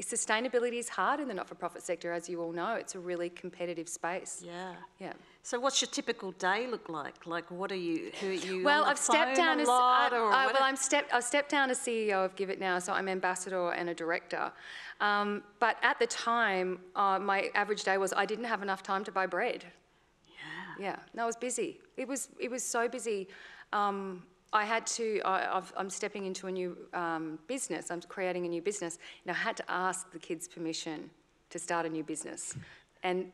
sustainability is hard in the not-for-profit sector, as you all know. It's a really competitive space. Yeah. Yeah. So what's your typical day look like? Like, what are you, who are you Well, I've stepped down a as I- I- well, I'm step, I've stepped down as CEO of GIVIT Now, so I'm ambassador and a director. Um, but at the time, uh, my average day was I didn't have enough time to buy bread. Yeah. Yeah, no, I was busy. It was it was so busy. Um, I had to. I, I've, I'm stepping into a new um, business. I'm creating a new business, and I had to ask the kids' permission to start a new business, and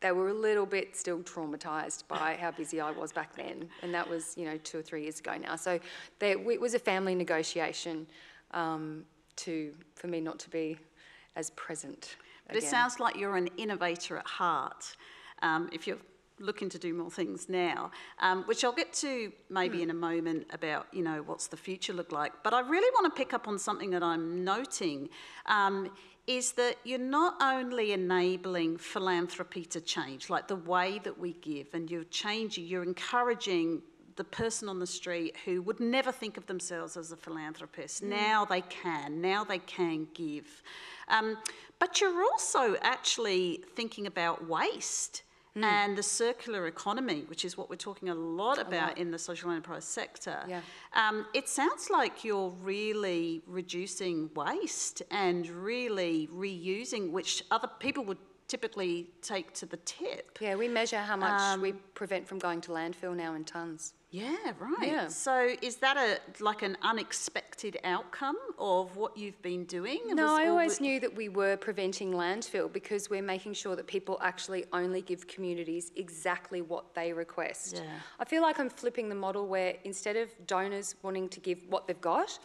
they were a little bit still traumatised by how busy I was back then, and that was you know two or three years ago now. So there, it was a family negotiation um, to for me not to be as present. But it sounds like you're an innovator at heart. Um, if you're looking to do more things now, um, which I'll get to maybe in a moment about, you know, what's the future look like. But I really want to pick up on something that I'm noting um, is that you're not only enabling philanthropy to change, like the way that we give, and you're changing, you're encouraging the person on the street who would never think of themselves as a philanthropist. Now they can, now they can give. Um, but you're also actually thinking about waste. And the circular economy, which is what we're talking a lot about in the social enterprise sector. Yeah. Um, it sounds like you're really reducing waste and really reusing, which other people would typically take to the tip. Yeah, we measure how much Um, we prevent from going to landfill now in tonnes. Yeah, right. Yeah. So is that a like an unexpected outcome of what you've been doing? No, Was I always knew that we were preventing landfill because we're making sure that people actually only give communities exactly what they request. Yeah. I feel like I'm flipping the model where instead of donors wanting to give what they've got,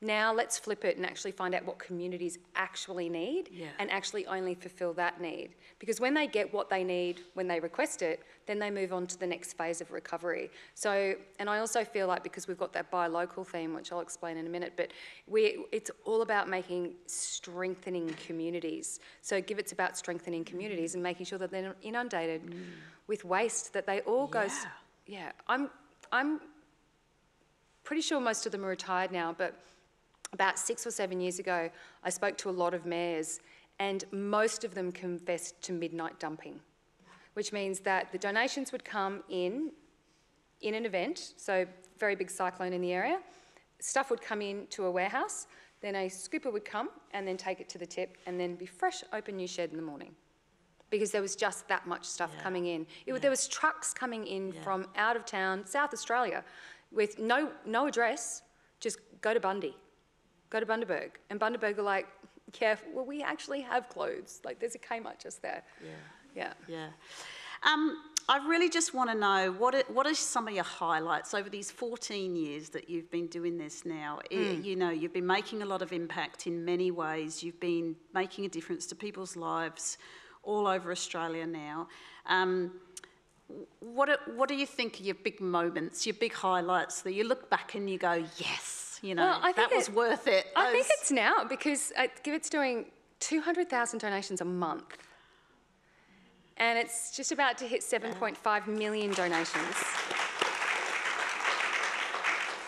now let's flip it and actually find out what communities actually need Yeah. and actually only fulfill that need. Because when they get what they need when they request it, then they move on to the next phase of recovery. So, and I also feel like because we've got that buy local theme, which I'll explain in a minute, but we, it's all about making strengthening communities. So GIVIT's about strengthening mm. communities and making sure that they're not inundated mm. with waste, that they all go, yeah, I'm, I'm pretty sure most of them are retired now, but about six or seven years ago, I spoke to a lot of mayors, and most of them confessed to midnight dumping, which means that the donations would come in in an event, so very big cyclone in the area. Stuff would come in to a warehouse, then a scooper would come and then take it to the tip, and then be fresh, open new shed in the morning. Because there was just that much stuff Yeah. coming in. It, wa- There was trucks coming in Yeah. from out of town, South Australia, with no no address. Just go to Bundy, go to Bundaberg, and Bundaberg are like, yeah, well we actually have clothes. Like there's a Kmart just there. Yeah. Yeah. Yeah. Um, I really just want to know what are, what are some of your highlights over these 14 years that you've been doing this now? I- Hmm. you know, you've been making a lot of impact in many ways. You've been making a difference to people's lives all over Australia now. Um, what, are, what do you think are your big moments, your big highlights that you look back and you go, yes, you know, Well, I think that was worth it. I think it's now because uh, GIVIT's doing 200,000 donations a month. And it's just about to hit 7.5 million donations.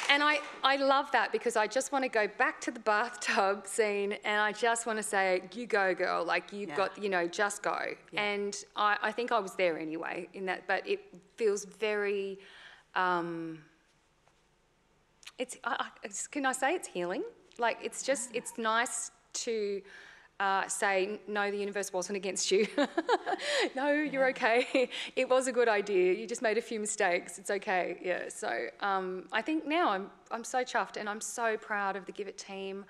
And I, I love that because I just want to go back to the bathtub scene and I just want to say, you go, girl. Like, you've Yeah. got, you know, just go. And I, I think I was there anyway in that, but it feels very, um, it's, I, I, it's- can I say it's healing? Like, it's just, it's nice to uh, say, no, the universe wasn't against you. no, you're okay. it was a good idea. You just made a few mistakes. It's okay. Yeah. So um, I think now I'm, I'm so chuffed and I'm so proud of the GIVIT team.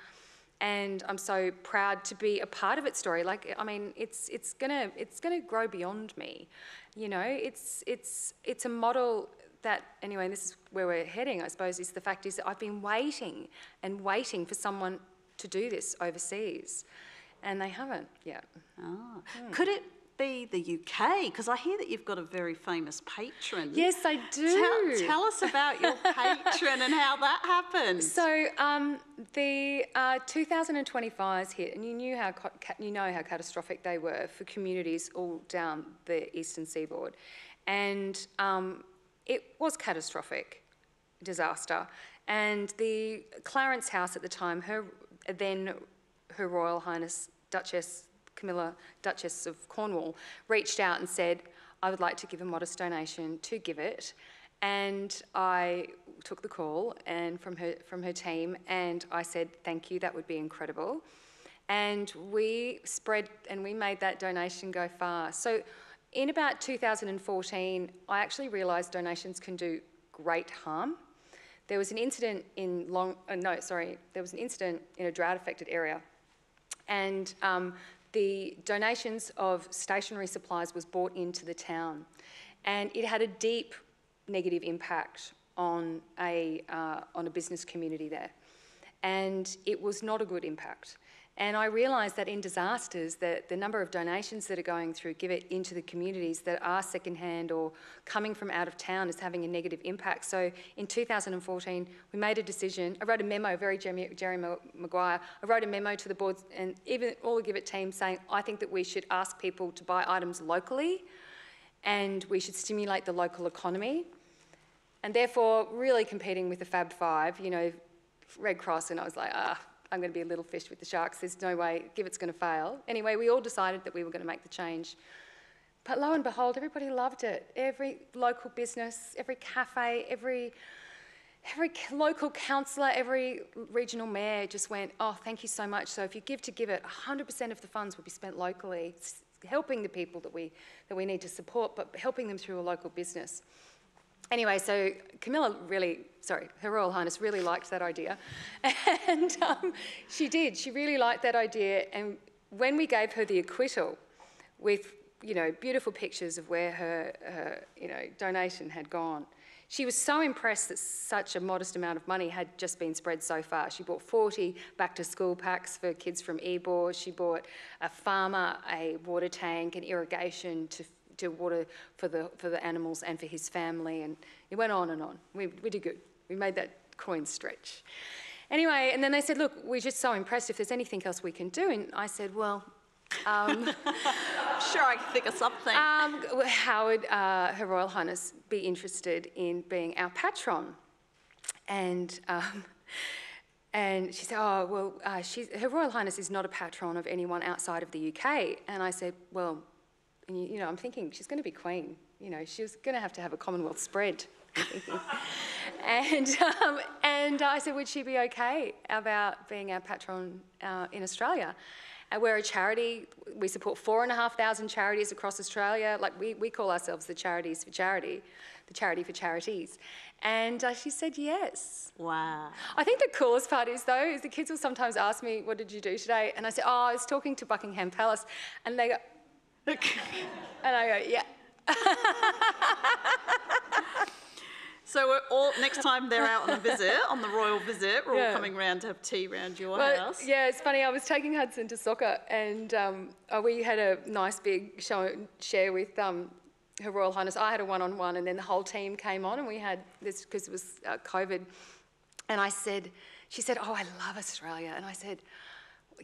And I'm so proud to be a part of its story. Like, I mean, it's, it's gonna, it's gonna grow beyond me. You know, it's, it's, it's a model that anyway this is where we're heading i suppose is the fact is that i've been waiting and waiting for someone to do this overseas and they haven't yet Ah. Could it be the UK? Because I hear that you've got a very famous patron. yes i do Tell, tell us about your patron and how that happened. so um, the uh, 2020 fires hit and you knew how you know how catastrophic they were for communities all down the eastern seaboard and um, it was catastrophic disaster. And the Clarence House at the time, her then Her Royal Highness Duchess Camilla, Duchess of Cornwall, reached out and said, "I would like to give a modest donation to GIVIT." And I took the call and from her from her team, and I said, "Thank you, that would be incredible." And we spread and we made that donation go far. So, in about 2014, I actually realised donations can do great harm. There was an incident in Long, uh, no, sorry, there was an incident in a drought affected area. And um, the donations of stationery supplies was brought into the town, and it had a deep negative impact on a, uh, on a business community there. And it was not a good impact. And I realised that in disasters, that the number of donations that are going through GIVIT into the communities that are secondhand or coming from out of town is having a negative impact. So in 2014, we made a decision. I wrote a memo, very Jerry, Jerry Maguire. I wrote a memo to the board and even all the GIVIT team saying, I think that we should ask people to buy items locally and we should stimulate the local economy. And therefore, really competing with the Fab Five, you know, Red Cross, and I was like, ah, I'm going to be a little fish with the sharks. There's no way GIVIT's going to fail. Anyway, we all decided that we were going to make the change. But lo and behold, everybody loved it. Every local business, every cafe, every every local councillor, every regional mayor just went, oh, thank you so much. So if you give to GIVIT, 100% of the funds will be spent locally, helping the people that we, that we need to support, but helping them through a local business. Anyway, so Camilla really, sorry, Her Royal Highness really liked that idea. And um, she did, she really liked that idea. And when we gave her the acquittal with, you know, beautiful pictures of where her, her you know, donation had gone, she was so impressed that such a modest amount of money had just been spread so far. She bought 40 back to school packs for kids from Ebor. She bought a farmer a water tank and irrigation to to water for the, for the animals and for his family. And it went on and on. We, we did good. We made that coin stretch. Anyway, and then they said, look, we're just so impressed if there's anything else we can do. And I said, well, um, sure I can think of something. Um, how would uh, Her Royal Highness be interested in being our patron? And um, and she said, oh, well, uh, Her Royal Highness is not a patron of anyone outside of the UK. And I said, well, and you, you know, I'm thinking she's going to be queen. You know, she's going to have to have a Commonwealth spread. and um, and I said, would she be okay about being our patron uh, in Australia? And we're a charity. We support four and a half thousand charities across Australia. Like we, we call ourselves the Charities for Charity, the Charity for Charities. And uh, she said yes. Wow. I think the coolest part is though, is the kids will sometimes ask me, "What did you do today?" And I say, "Oh, I was talking to Buckingham Palace," and they go, and I go, yeah. So we're all next time they're out on a visit, on the royal visit, we're yeah. all coming round to have tea round your well, house. Yeah, it's funny. I was taking Hudson to soccer, and um, uh, we had a nice big show share with um, Her Royal Highness. I had a one-on-one, and then the whole team came on, and we had this because it was uh, COVID. And I said, she said, "Oh, I love Australia," and I said,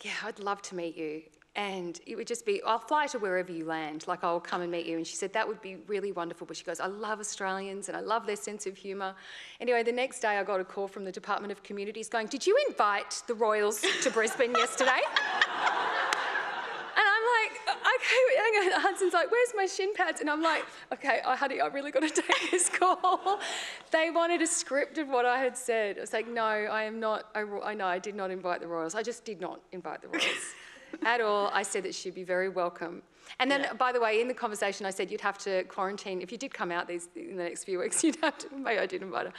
"Yeah, I'd love to meet you." And it would just be, I'll fly to wherever you land, like I'll come and meet you. And she said, that would be really wonderful. But she goes, I love Australians and I love their sense of humour. Anyway, the next day I got a call from the Department of Communities going, Did you invite the Royals to Brisbane yesterday? And I'm hang on. Hudson's like, where's my shin pads? And I'm like, okay, I, honey, I really got to take this call. they wanted a script of what I had said. I was like, no, I am not, I, I know I did not invite the Royals. I just did not invite the Royals at all. I said that she'd be very welcome. And then, yeah. by the way, in the conversation, I said you'd have to quarantine. If you did come out these in the next few weeks, you'd have to. Maybe I did invite her.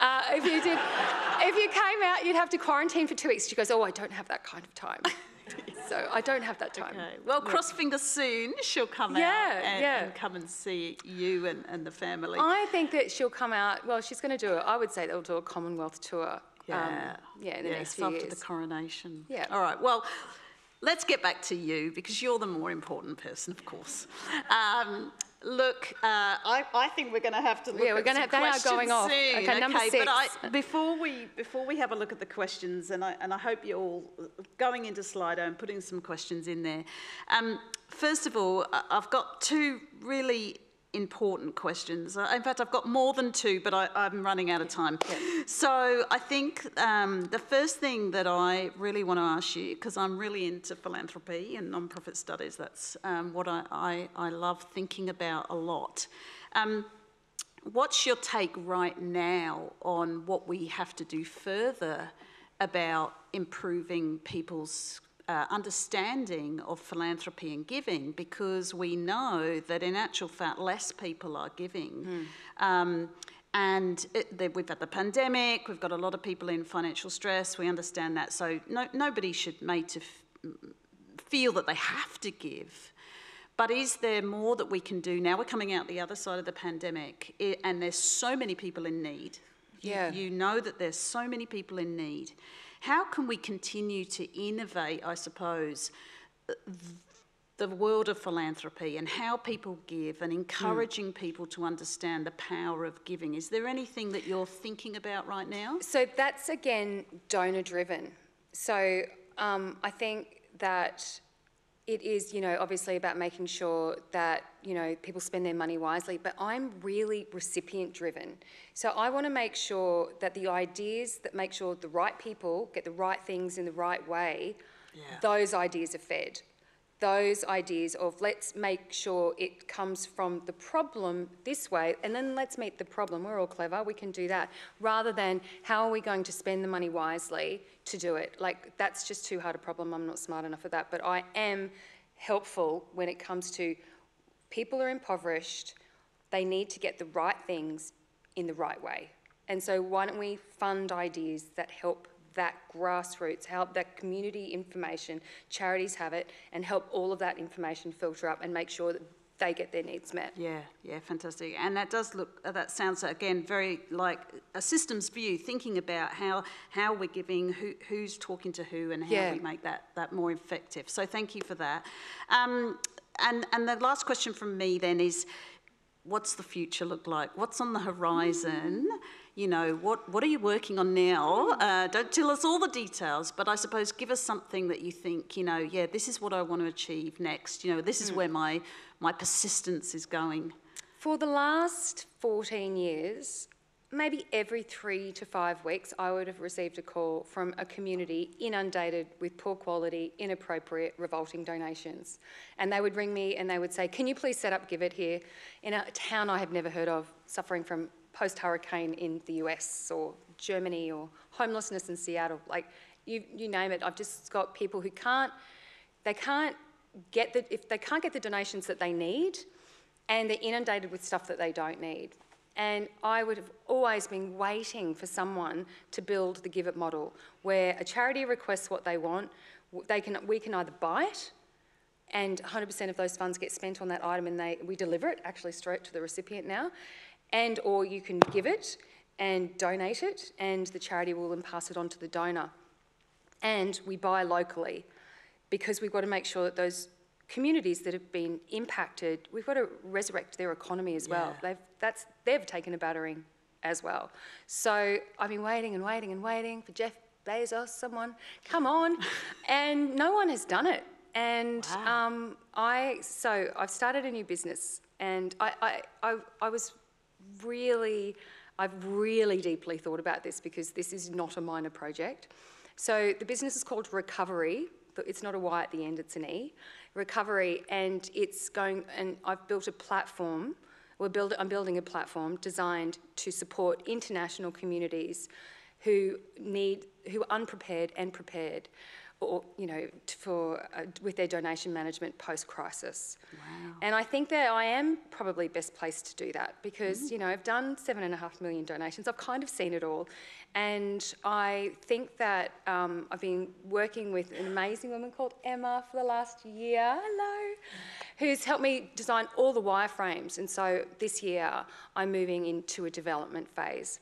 Uh, if you did, if you came out, you'd have to quarantine for two weeks. She goes, "Oh, I don't have that kind of time." so I don't have that time. Okay. Well, cross fingers soon she'll come yeah, out and, yeah. and, come and see you and, and the family. I think that she'll come out. Well, she's going to do it. I would say they'll do a Commonwealth tour. Yeah, um, yeah, in the next few after years. the coronation. Yeah. All right. Well let's get back to you because you're the more important person, of course. Um, look, uh, I, I, think we're going to have to look yeah, we're going to have they are going off. Soon. Okay, number six. But I, before we before we have a look at the questions, and I and I hope you're all going into Slido and putting some questions in there. Um, first of all, I've got two really important questions. Uh, in fact, I've got more than two, but I, am running out of time. Yeah. So I think um, the first thing that I really want to ask you, because I'm really into philanthropy and non-profit studies, that's um, what I, I, I, love thinking about a lot. Um, what's your take right now on what we have to do further about improving people's uh, understanding of philanthropy and giving because we know that in actual fact less people are giving. Mm. Um, and it, the, we've had the pandemic, we've got a lot of people in financial stress, we understand that. So no, nobody should made to feel that they have to give. But is there more that we can do now? We're coming out the other side of the pandemic, i- and there's so many people in need. You- Yeah. You know that there's so many people in need. How can we continue to innovate, I suppose, the world of philanthropy and how people give and encouraging people to understand the power of giving? Is there anything that you're thinking about right now? So that's again donor driven. So um, I think that it is, you know, obviously about making sure that, you know, people spend their money wisely, but I'm really recipient driven. So I want to make sure that the ideas that make sure the right people get the right things in the right way, Yeah. those ideas are fed. Those ideas of let's make sure it comes from the problem this way, and then let's meet the problem. We're all clever, we can do that. Rather than how are we going to spend the money wisely to do it? Like, that's just too hard a problem. I'm not smart enough for that. But I am helpful when it comes to people are impoverished, they need to get the right things in the right way. And so, why don't we fund ideas that help that grassroots, help that community information, charities have it, and help all of that information filter up and make sure that they get their needs met. Yeah, yeah, fantastic. And that does look, uh, that sounds again very like a systems view, thinking about how, how we're giving, who, who's talking to who, and how Yeah. we make that, that more effective. So thank you for that. Um, and, and the last question from me then is what's the future look like? What's on the horizon? You know, what, what are you working on now? Uh, don't tell us all the details, but I suppose give us something that you think, you know, yeah, this is what I want to achieve next. You know, this is where my, my persistence is going. For the last 14 years, maybe every three to five weeks, I would have received a call from a community inundated with poor quality, inappropriate, revolting donations. And they would ring me and they would say, Can you please set up GIVIT here in a town I have never heard of, suffering from post hurricane in the US or Germany or homelessness in Seattle? Like, you, you name it. I've just got people who can't, they can't get the, if they can't get the donations that they need, and they're inundated with stuff that they don't need. And I would have always been waiting for someone to build the GIVIT model, where a charity requests what they want, they can, we can either buy it, and 100% of those funds get spent on that item, and they, we deliver it actually straight to the recipient now, and or you can give it and donate it, and the charity will then pass it on to the donor. And we buy locally because we've got to make sure that those communities that have been impacted, we've got to resurrect their economy as well. They've, that's, they've taken a battering as well. So I've been waiting and waiting and waiting for Jeff Bezos, someone, come on. and no one has done it. And Wow. um, I, so I've started a new business and I, I, I, I was really, I've really deeply thought about this because this is not a minor project. So the business is called Recoverie. It's not a Y at the end, it's an E. Recoverie, and it's going, and I've built a platform. We're build, I'm building a platform designed to support international communities who need, who are unprepared and prepared, or you know, for uh, with their donation management post crisis. Wow. And I think that I am probably best placed to do that because, you know, I've done seven and a half million donations. I've kind of seen it all. And I think that um, I've been working with an amazing woman called Emma for the last year, hello, who's helped me design all the wireframes. And so this year I'm moving into a development phase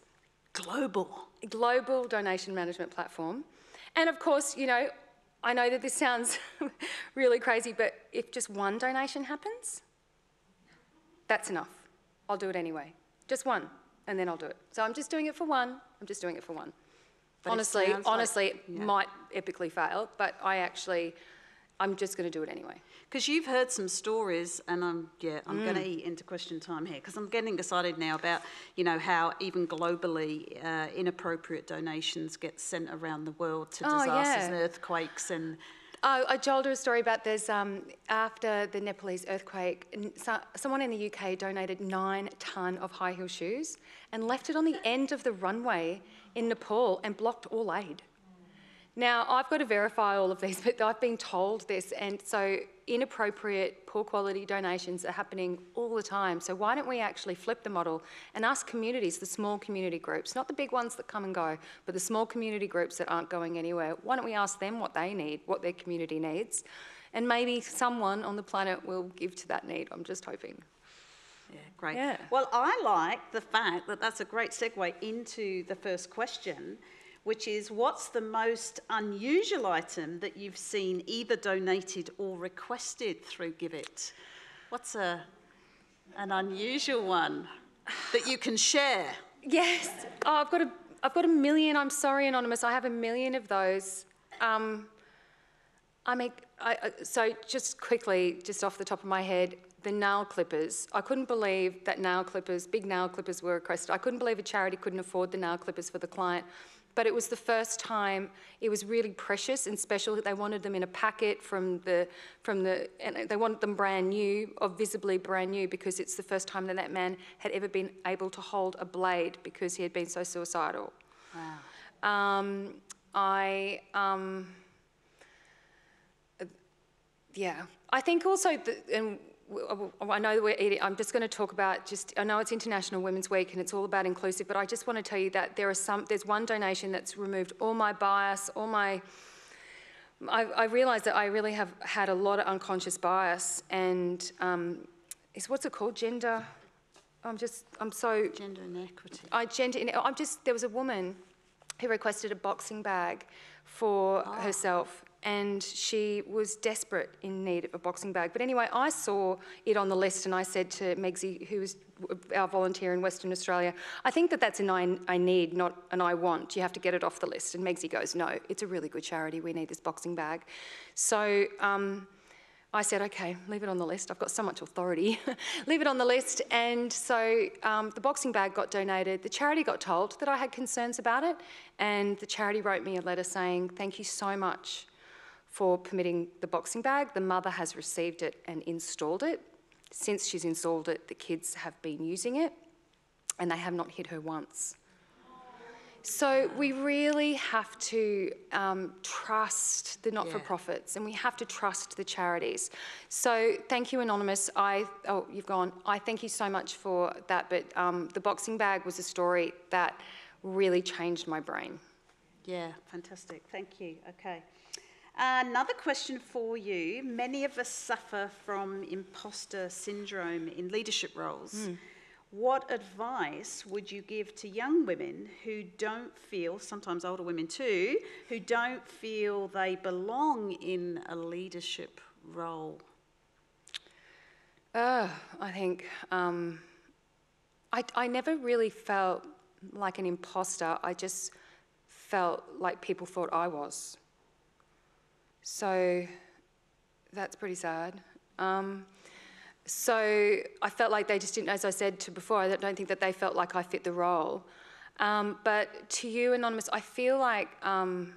Global. global donation management platform. And of course, you know, I know that this sounds really crazy, but if just one donation happens, that's enough. I'll do it anyway. Just one, and then I'll do it. So I'm just doing it for one. I'm just doing it for one. But it honestly, like- honestly, it might epically fail, but I actually, I'm just going to do it anyway. Because you've heard some stories, and I'm yeah, I'm going to eat into question time here because I'm getting excited now about you know how even globally uh, inappropriate donations get sent around the world to Oh, disasters yeah. and earthquakes and Oh, I told her a story about there's um, after the Nepalese earthquake, so, someone in the UK donated nine ton of high heel shoes and left it on the end of the runway in Nepal and blocked all aid. Now I've got to verify all of these, but I've been told this, and so inappropriate, poor quality donations are happening all the time. So why don't we actually flip the model and ask communities, the small community groups, not the big ones that come and go, but the small community groups that aren't going anywhere, why don't we ask them what they need, what their community needs? And maybe someone on the planet will give to that need. I'm just hoping. Yeah, great. Yeah. Well, I like the fact that that's a great segue into the first question, which is what's the most unusual item that you've seen either donated or requested through GIVIT? What's a, an unusual one that you can share? Yes. Oh, I've got a, I've got a million. I'm sorry, Anonymous. I have a million of those. Um, I I, I- so just quickly, just off the top of my head, the nail clippers. I couldn't believe that nail clippers, big nail clippers were requested. I couldn't believe a charity couldn't afford the nail clippers for the client. But it was the first time, it was really precious and special. That they wanted them in a packet from the, from the, and they wanted them brand new, or visibly brand new, because it's the first time that that man had ever been able to hold a blade because he had been so suicidal. Wow. Um, I, um, yeah, I think also, that, and I know that we're eating, I'm just going to talk about just, I know it's International Women's Week and it's all about inclusive, but I just want to tell you that there are some, there's one donation that's removed all my bias, all my, I, I realise that I really have had a lot of unconscious bias and um, is what's it called, gender? I'm just, I'm so Gender inequity. I gender. I'm just. There was a woman who requested a boxing bag for herself, and she was desperate in need of a boxing bag. But anyway, I saw it on the list, and I said to Megsy, who was our volunteer in Western Australia, I think that that's an I, I need, not an I want. You have to get it off the list. And Megsy goes, No, it's a really good charity. We need this boxing bag. So. Um, I said, okay, leave it on the list. I've got so much authority. leave it on the list. And so um, the boxing bag got donated. The charity got told that I had concerns about it. And the charity wrote me a letter saying, thank you so much for permitting the boxing bag. The mother has received it and installed it. Since she's installed it, the kids have been using it and they have not hit her once. So we really have to um, trust the not-for-profits, and we have to trust the charities. So thank you, Anonymous. I oh you've gone. I thank you so much for that. But um, the boxing bag was a story that really changed my brain. Yeah, fantastic. Thank you. Okay. Another question for you. Many of us suffer from imposter syndrome in leadership roles. What advice would you give to young women who don't feel, sometimes older women too, who don't feel they belong in a leadership role? Uh, I think um, I, I never really felt like an imposter. I just felt like people thought I was. So that's pretty sad. Um, so I felt like they just didn't, as I said to before, I don't think that they felt like I fit the role. Um, but to you, Anonymous, I feel like um,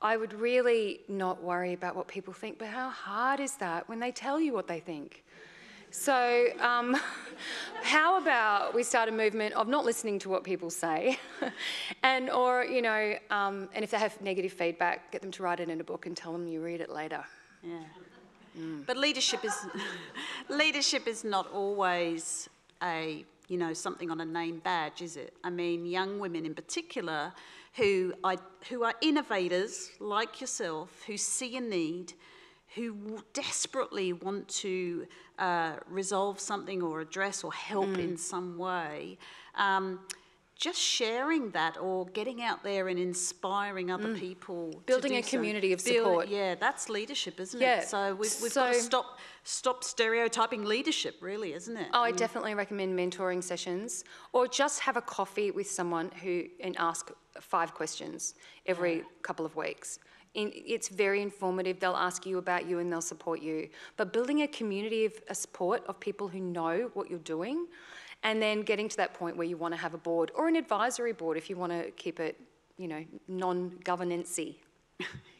I would really not worry about what people think, but how hard is that when they tell you what they think? So, um, how about we start a movement of not listening to what people say, and or you know, um, and if they have negative feedback, get them to write it in a book and tell them you read it later. Yeah. But leadership is leadership is not always a you know something on a name badge, is it? I mean, young women in particular who I, who are innovators like yourself, who see a need, who w- desperately want to uh, resolve something or address or help in some way. Um, just sharing that or getting out there and inspiring other people. to Building a so. community of Build- support. yeah, that's leadership, isn't Yeah, it? So we've, we've got to stop stop stereotyping leadership, really, isn't it? Oh, I definitely recommend mentoring sessions, or just have a coffee with someone who and ask five questions every couple of weeks. In, it's very informative. They'll ask you about you and they'll support you. But building a community of a support of people who know what you're doing, and then getting to that point where you want to have a board or an advisory board if you want to keep it, you know, non-governancy.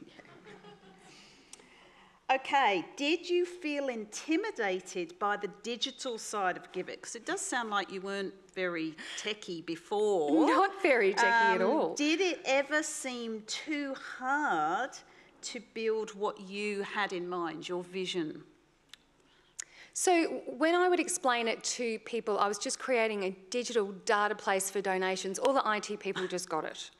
Okay, did you feel intimidated by the digital side of GIVIT? Because it does sound like you weren't very techie before. Not very techie at Um, all. Did it ever seem too hard to build what you had in mind, your vision? So when I would explain it to people, I was just creating a digital data place for donations. All the IT people just got it.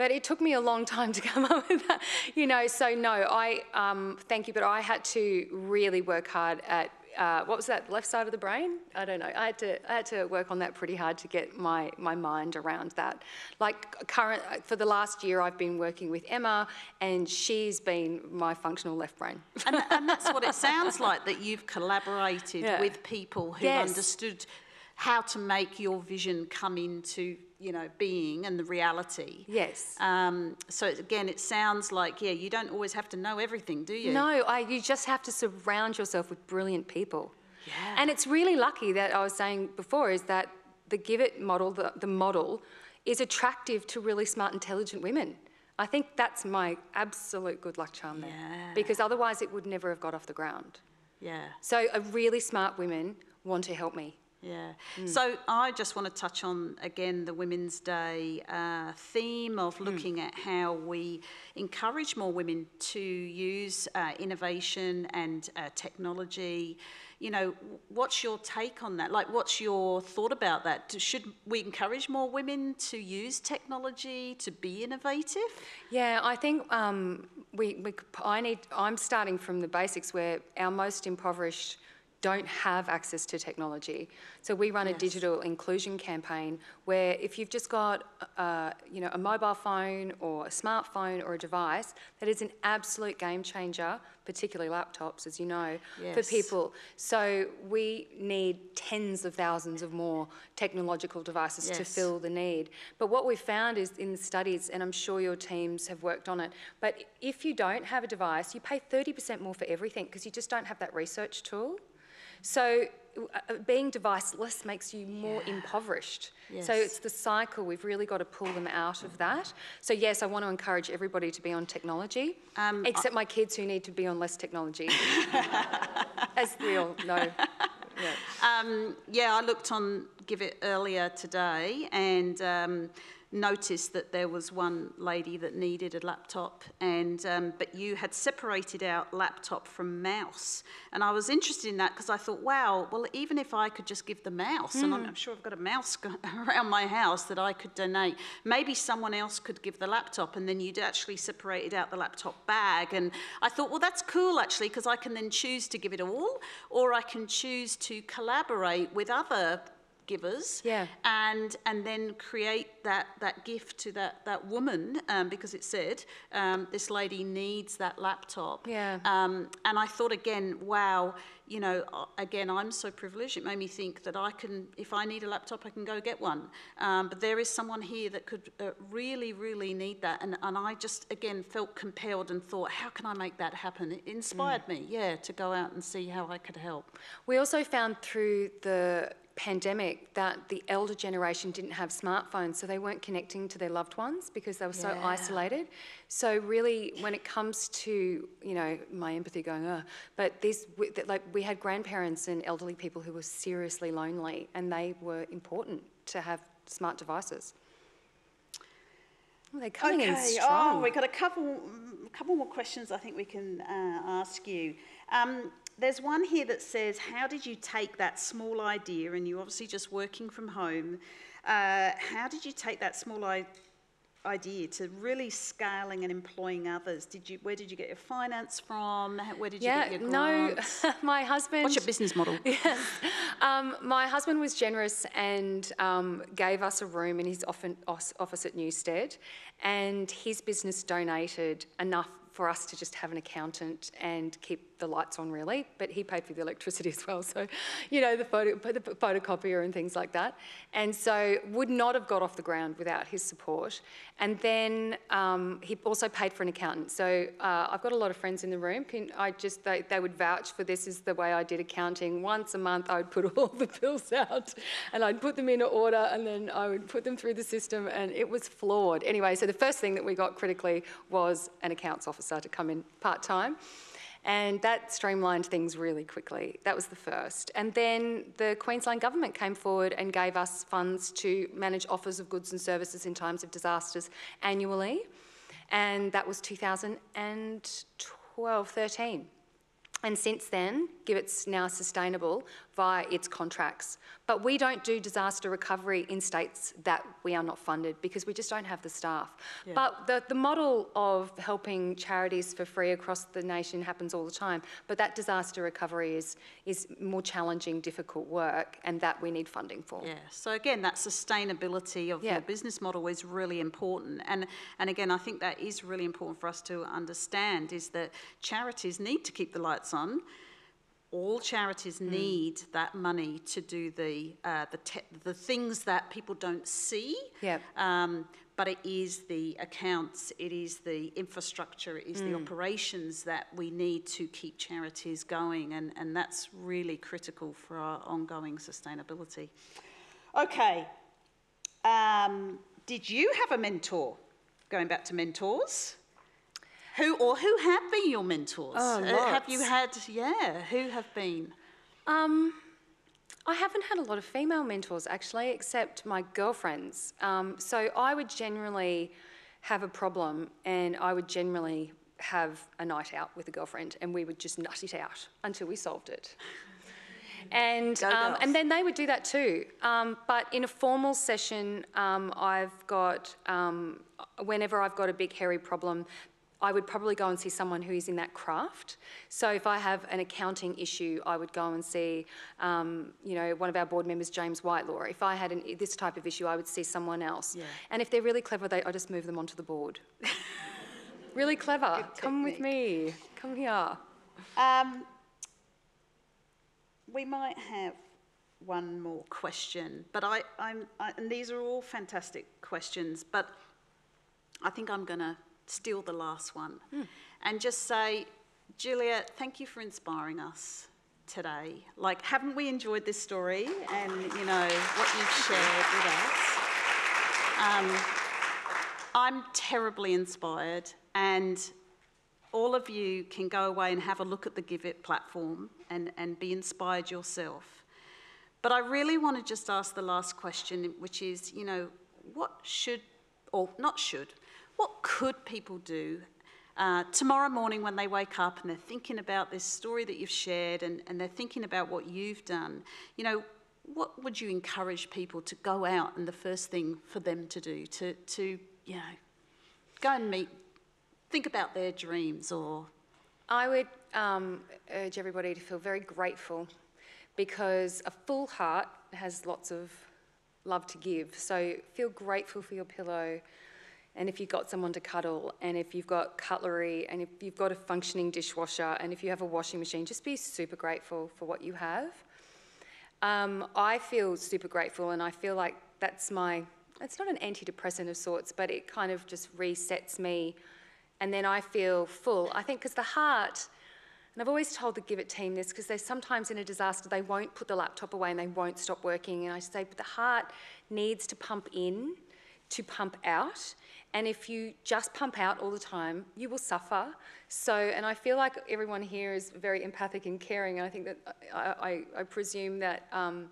But it took me a long time to come up with that, you know. So no, I um, thank you, but I had to really work hard at uh, what was that left side of the brain? I don't know. I had to I had to work on that pretty hard to get my my mind around that. Like current for the last year, I've been working with Emma, and she's been my functional left brain. and, and that's what it sounds like that you've collaborated Yeah. with people who Yes. understood how to make your vision come into you know being and the reality. Yes. Um, so again, it sounds like yeah, you don't always have to know everything, do you? No, I, you just have to surround yourself with brilliant people. Yeah. And it's really lucky that I was saying before is that the GIVIT model, the, the model, is attractive to really smart, intelligent women. I think that's my absolute good luck charm there. Yeah. Because otherwise it would never have got off the ground. Yeah. So a really smart women want to help me. Yeah. Mm. So I just want to touch on again the Women's Day uh, theme of Mm. looking at how we encourage more women to use uh, innovation and uh, technology. You know, what's your take on that? Like, what's your thought about that? Should we encourage more women to use technology to be innovative? Yeah, I think um, we, we, I need, I'm starting from the basics where our most impoverished don't have access to technology. So we run a digital inclusion campaign where if you've just got, uh, you know, a mobile phone or a smartphone or a device, that is an absolute game changer, particularly laptops, as you know, for people. So we need tens of thousands of more technological devices to fill the need. But what we've found is in the studies, and I'm sure your teams have worked on it, but if you don't have a device, you pay 30% more for everything because you just don't have that research tool. So uh, being deviceless makes you more impoverished. So it's the cycle. We've really got to pull them out of that. So yes, I want to encourage everybody to be on technology, Um, except my kids who need to be on less technology, as we all know. Yeah. Um, yeah, I looked on GIVIT earlier today and um, noticed that there was one lady that needed a laptop, and um, but you had separated out laptop from mouse, and I was interested in that because I thought, wow, well, even if I could just give the mouse, and I'm, I'm sure I've got a mouse around my house that I could donate, maybe someone else could give the laptop, and then you'd actually separated out the laptop bag, and I thought, well, that's cool actually because I can then choose to give it all, or I can choose to collaborate with other givers Yeah. and and then create that that gift to that that woman um, because it said um, this lady needs that laptop. Yeah. um, and I thought again wow you know again I'm so privileged. It made me think that I can if I need a laptop I can go get one. Um, but there is someone here that could uh, really really need that. And, and I just again felt compelled and thought how can I make that happen? It inspired me yeah to go out and see how I could help. We also found through the pandemic that the elder generation didn't have smartphones, so they weren't connecting to their loved ones because they were so isolated. So really, when it comes to you know my empathy going, oh, but these we- like we had grandparents and elderly people who were seriously lonely, and they were important to have smart devices. Well, they're coming in strong. Oh, we've got a couple, a couple more questions I think we can uh, ask you. Um, there's one here that says, how did you take that small idea, and you're obviously just working from home, uh, how did you take that small I- idea to really scaling and employing others? Did you, where did you get your finance from? Where did you yeah, get your no, my husband. What's your business model? Yes. Um, my husband was generous and um, gave us a room in his office at Newstead, and his business donated enough for us to just have an accountant and keep the lights on, really. But he paid for the electricity as well, so you know the photo, the photocopier and things like that. And so would not have got off the ground without his support. And then um, he also paid for an accountant. So uh, I've got a lot of friends in the room. I just they, they would vouch for this is the way I did accounting. Once a month, I would put all the bills out, and I'd put them in order, and then I would put them through the system, and it was flawed. Anyway, so the first thing that we got critically was an accounts officer to come in part time. And that streamlined things really quickly. That was the first. And then the Queensland Government came forward and gave us funds to manage offers of goods and services in times of disasters annually. And that was 2012 13. And since then, GIVIT's now sustainable via its contracts. But we don't do disaster recovery in states that we are not funded because we just don't have the staff. Yeah. But the, the model of helping charities for free across the nation happens all the time. But that disaster recovery is, is more challenging, difficult work, and that we need funding for. Yeah. So again, that sustainability of Yeah. your business model is really important, and and again, I think that is really important for us to understand is that charities need to keep the lights on. All charities Hmm. need that money to do the uh, the the things that people don't see. Yep. Um, but it is the accounts, it is the infrastructure, it is the operations that we need to keep charities going, and, and that's really critical for our ongoing sustainability. Okay, um, did you have a mentor? Going back to mentors, who or who have been your mentors? Oh, Uh, have you had? Yeah, who have been? Um, I haven't had a lot of female mentors actually, except my girlfriends. Um, so I would generally have a problem, and I would generally have a night out with a girlfriend, and we would just nut it out until we solved it. And, um, and then they would do that too. Um, but in a formal session, um, I've got, um, whenever I've got a big hairy problem, I would probably go and see someone who is in that craft. So if I have an accounting issue, I would go and see, um, you know, one of our board members, James Whitelaw. If I had an, this type of issue, I would see someone else. Yeah. And if they're really clever, they, I just move them onto the board. really clever. Come with me. Come here. Um, we might have one more question, but I, I'm, I, and these are all fantastic questions, but I think I'm going to steal the last one and just say, Julia, thank you for inspiring us today. Like, haven't we enjoyed this story and, you know, what you've shared with us? Um, I'm terribly inspired, and all of you can go away and have a look at the GIVIT platform and, and be inspired yourself. But I really want to just ask the last question, which is, you know, what should, or not should, what could people do uh, tomorrow morning when they wake up and they're thinking about this story that you've shared and, and they're thinking about what you've done? You know, what would you encourage people to go out and the first thing for them to do to, to you know, go and meet, think about their dreams or I would um, urge everybody to feel very grateful because a full heart has lots of love to give. So feel grateful for your pillow. And if you've got someone to cuddle, and if you've got cutlery, and if you've got a functioning dishwasher, and if you have a washing machine, just be super grateful for what you have. Um, I feel super grateful, and I feel like that's my, it's not an antidepressant of sorts, but it kind of just resets me. And then I feel full. I think because the heart, and I've always told the GIVIT team this, because they sometimes in a disaster, they won't put the laptop away and they won't stop working. And I say, but the heart needs to pump in to pump out. And if you just pump out all the time, you will suffer. So, and I feel like everyone here is very empathic and caring. And I think that I, I, I presume that um,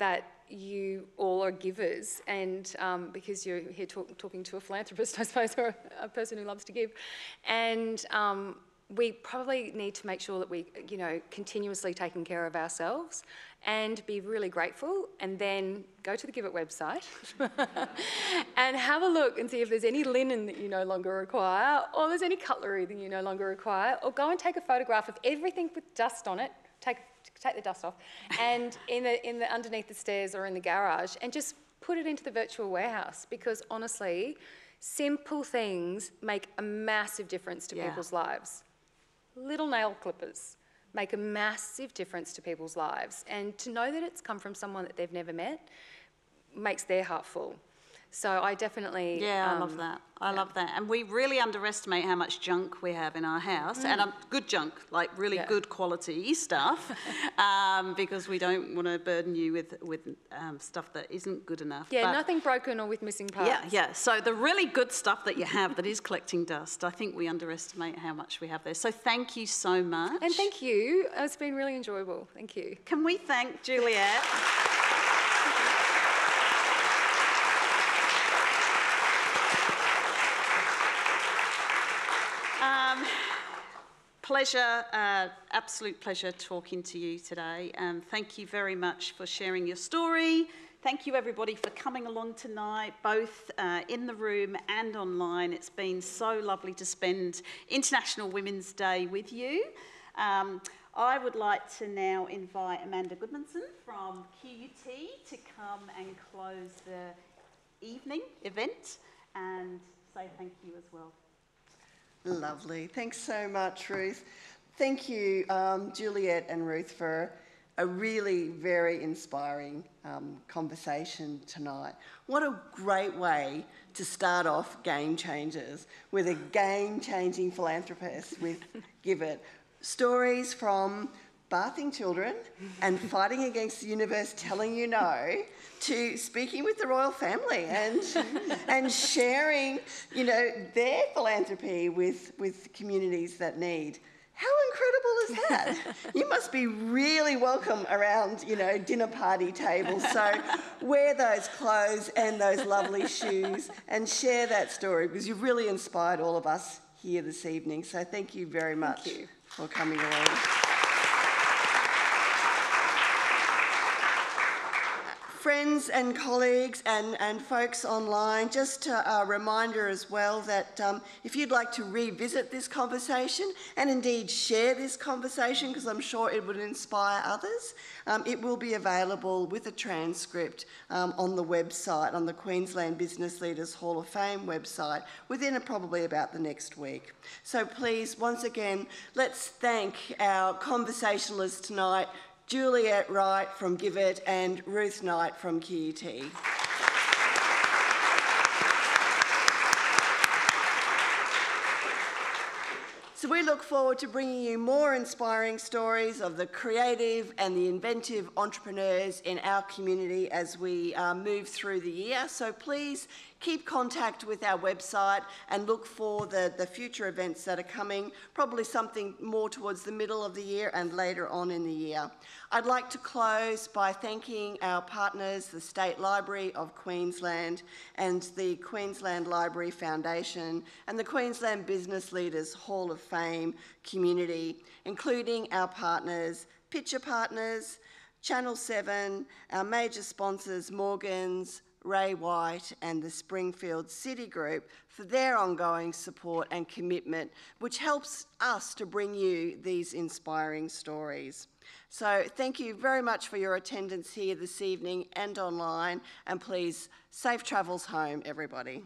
that you all are givers, and um, because you're here talk, talking to a philanthropist, I suppose, or a, person who loves to give, and um, we probably need to make sure that we, you know, continuously taking care of ourselves and be really grateful and then go to the GIVIT website and have a look and see if there's any linen that you no longer require or there's any cutlery that you no longer require or go and take a photograph of everything with dust on it, take, take the dust off and in the, in the underneath the stairs or in the garage and just put it into the virtual warehouse because honestly, simple things make a massive difference to Yeah. people's lives little nail clippers make a massive difference to people's lives. And to know that it's come from someone that they've never met makes their heart full. So I definitely. Yeah, I love um, that. I love that. And we really underestimate how much junk we have in our house, and um, good junk, like really Mm. Yeah. good quality stuff, um, because we don't want to burden you with with um, stuff that isn't good enough. Yeah, But- nothing broken or with missing parts. Yeah, yeah. So the really good stuff that you have that is collecting dust, I think we underestimate how much we have there. So thank you so much. And thank you. It's been really enjoyable. Thank you. Can we thank Juliette? Pleasure, uh, absolute pleasure talking to you today. Um, thank you very much for sharing your story. Thank you, everybody, for coming along tonight, both uh, in the room and online. It's been so lovely to spend International Women's Day with you. Um, I would like to now invite Amanda Goodmanson from QUT to come and close the evening event and say thank you as well. Lovely. Thanks so much, Ruth. Thank you, um, Juliette and Ruth, for a really very inspiring um, conversation tonight. What a great way to start off Game Changers with a game changing philanthropist with GIVIT. Stories from bathing children and fighting against the universe telling you no to speaking with the royal family and and sharing you know their philanthropy with with communities that need how incredible is that? you must be really welcome around, you know, dinner party tables. So wear those clothes and those lovely shoes and share that story because you've really inspired all of us here this evening. So thank you very much you. for coming along. Friends and colleagues and, and folks online, just a, a reminder as well that um, if you'd like to revisit this conversation and indeed share this conversation, because I'm sure it would inspire others, um, it will be available with a transcript um, on the website, on the Queensland Business Leaders Hall of Fame website, within a, probably about the next week. So please, once again, let's thank our conversationalists tonight, Juliette Wright from GIVIT and Ruth Knight from QUT. So we look forward to bringing you more inspiring stories of the creative and the inventive entrepreneurs in our community as we uh, move through the year. So please keep contact with our website and look for the, the future events that are coming, probably something more towards the middle of the year and later on in the year. I'd like to close by thanking our partners, the State Library of Queensland and the Queensland Library Foundation and the Queensland Business Leaders Hall of Fame community, including our partners, Pitcher Partners, Channel 7, our major sponsors, Morgans, Ray White and the Springfield City Group for their ongoing support and commitment, which helps us to bring you these inspiring stories. So thank you very much for your attendance here this evening and online, and please, safe travels home, everybody.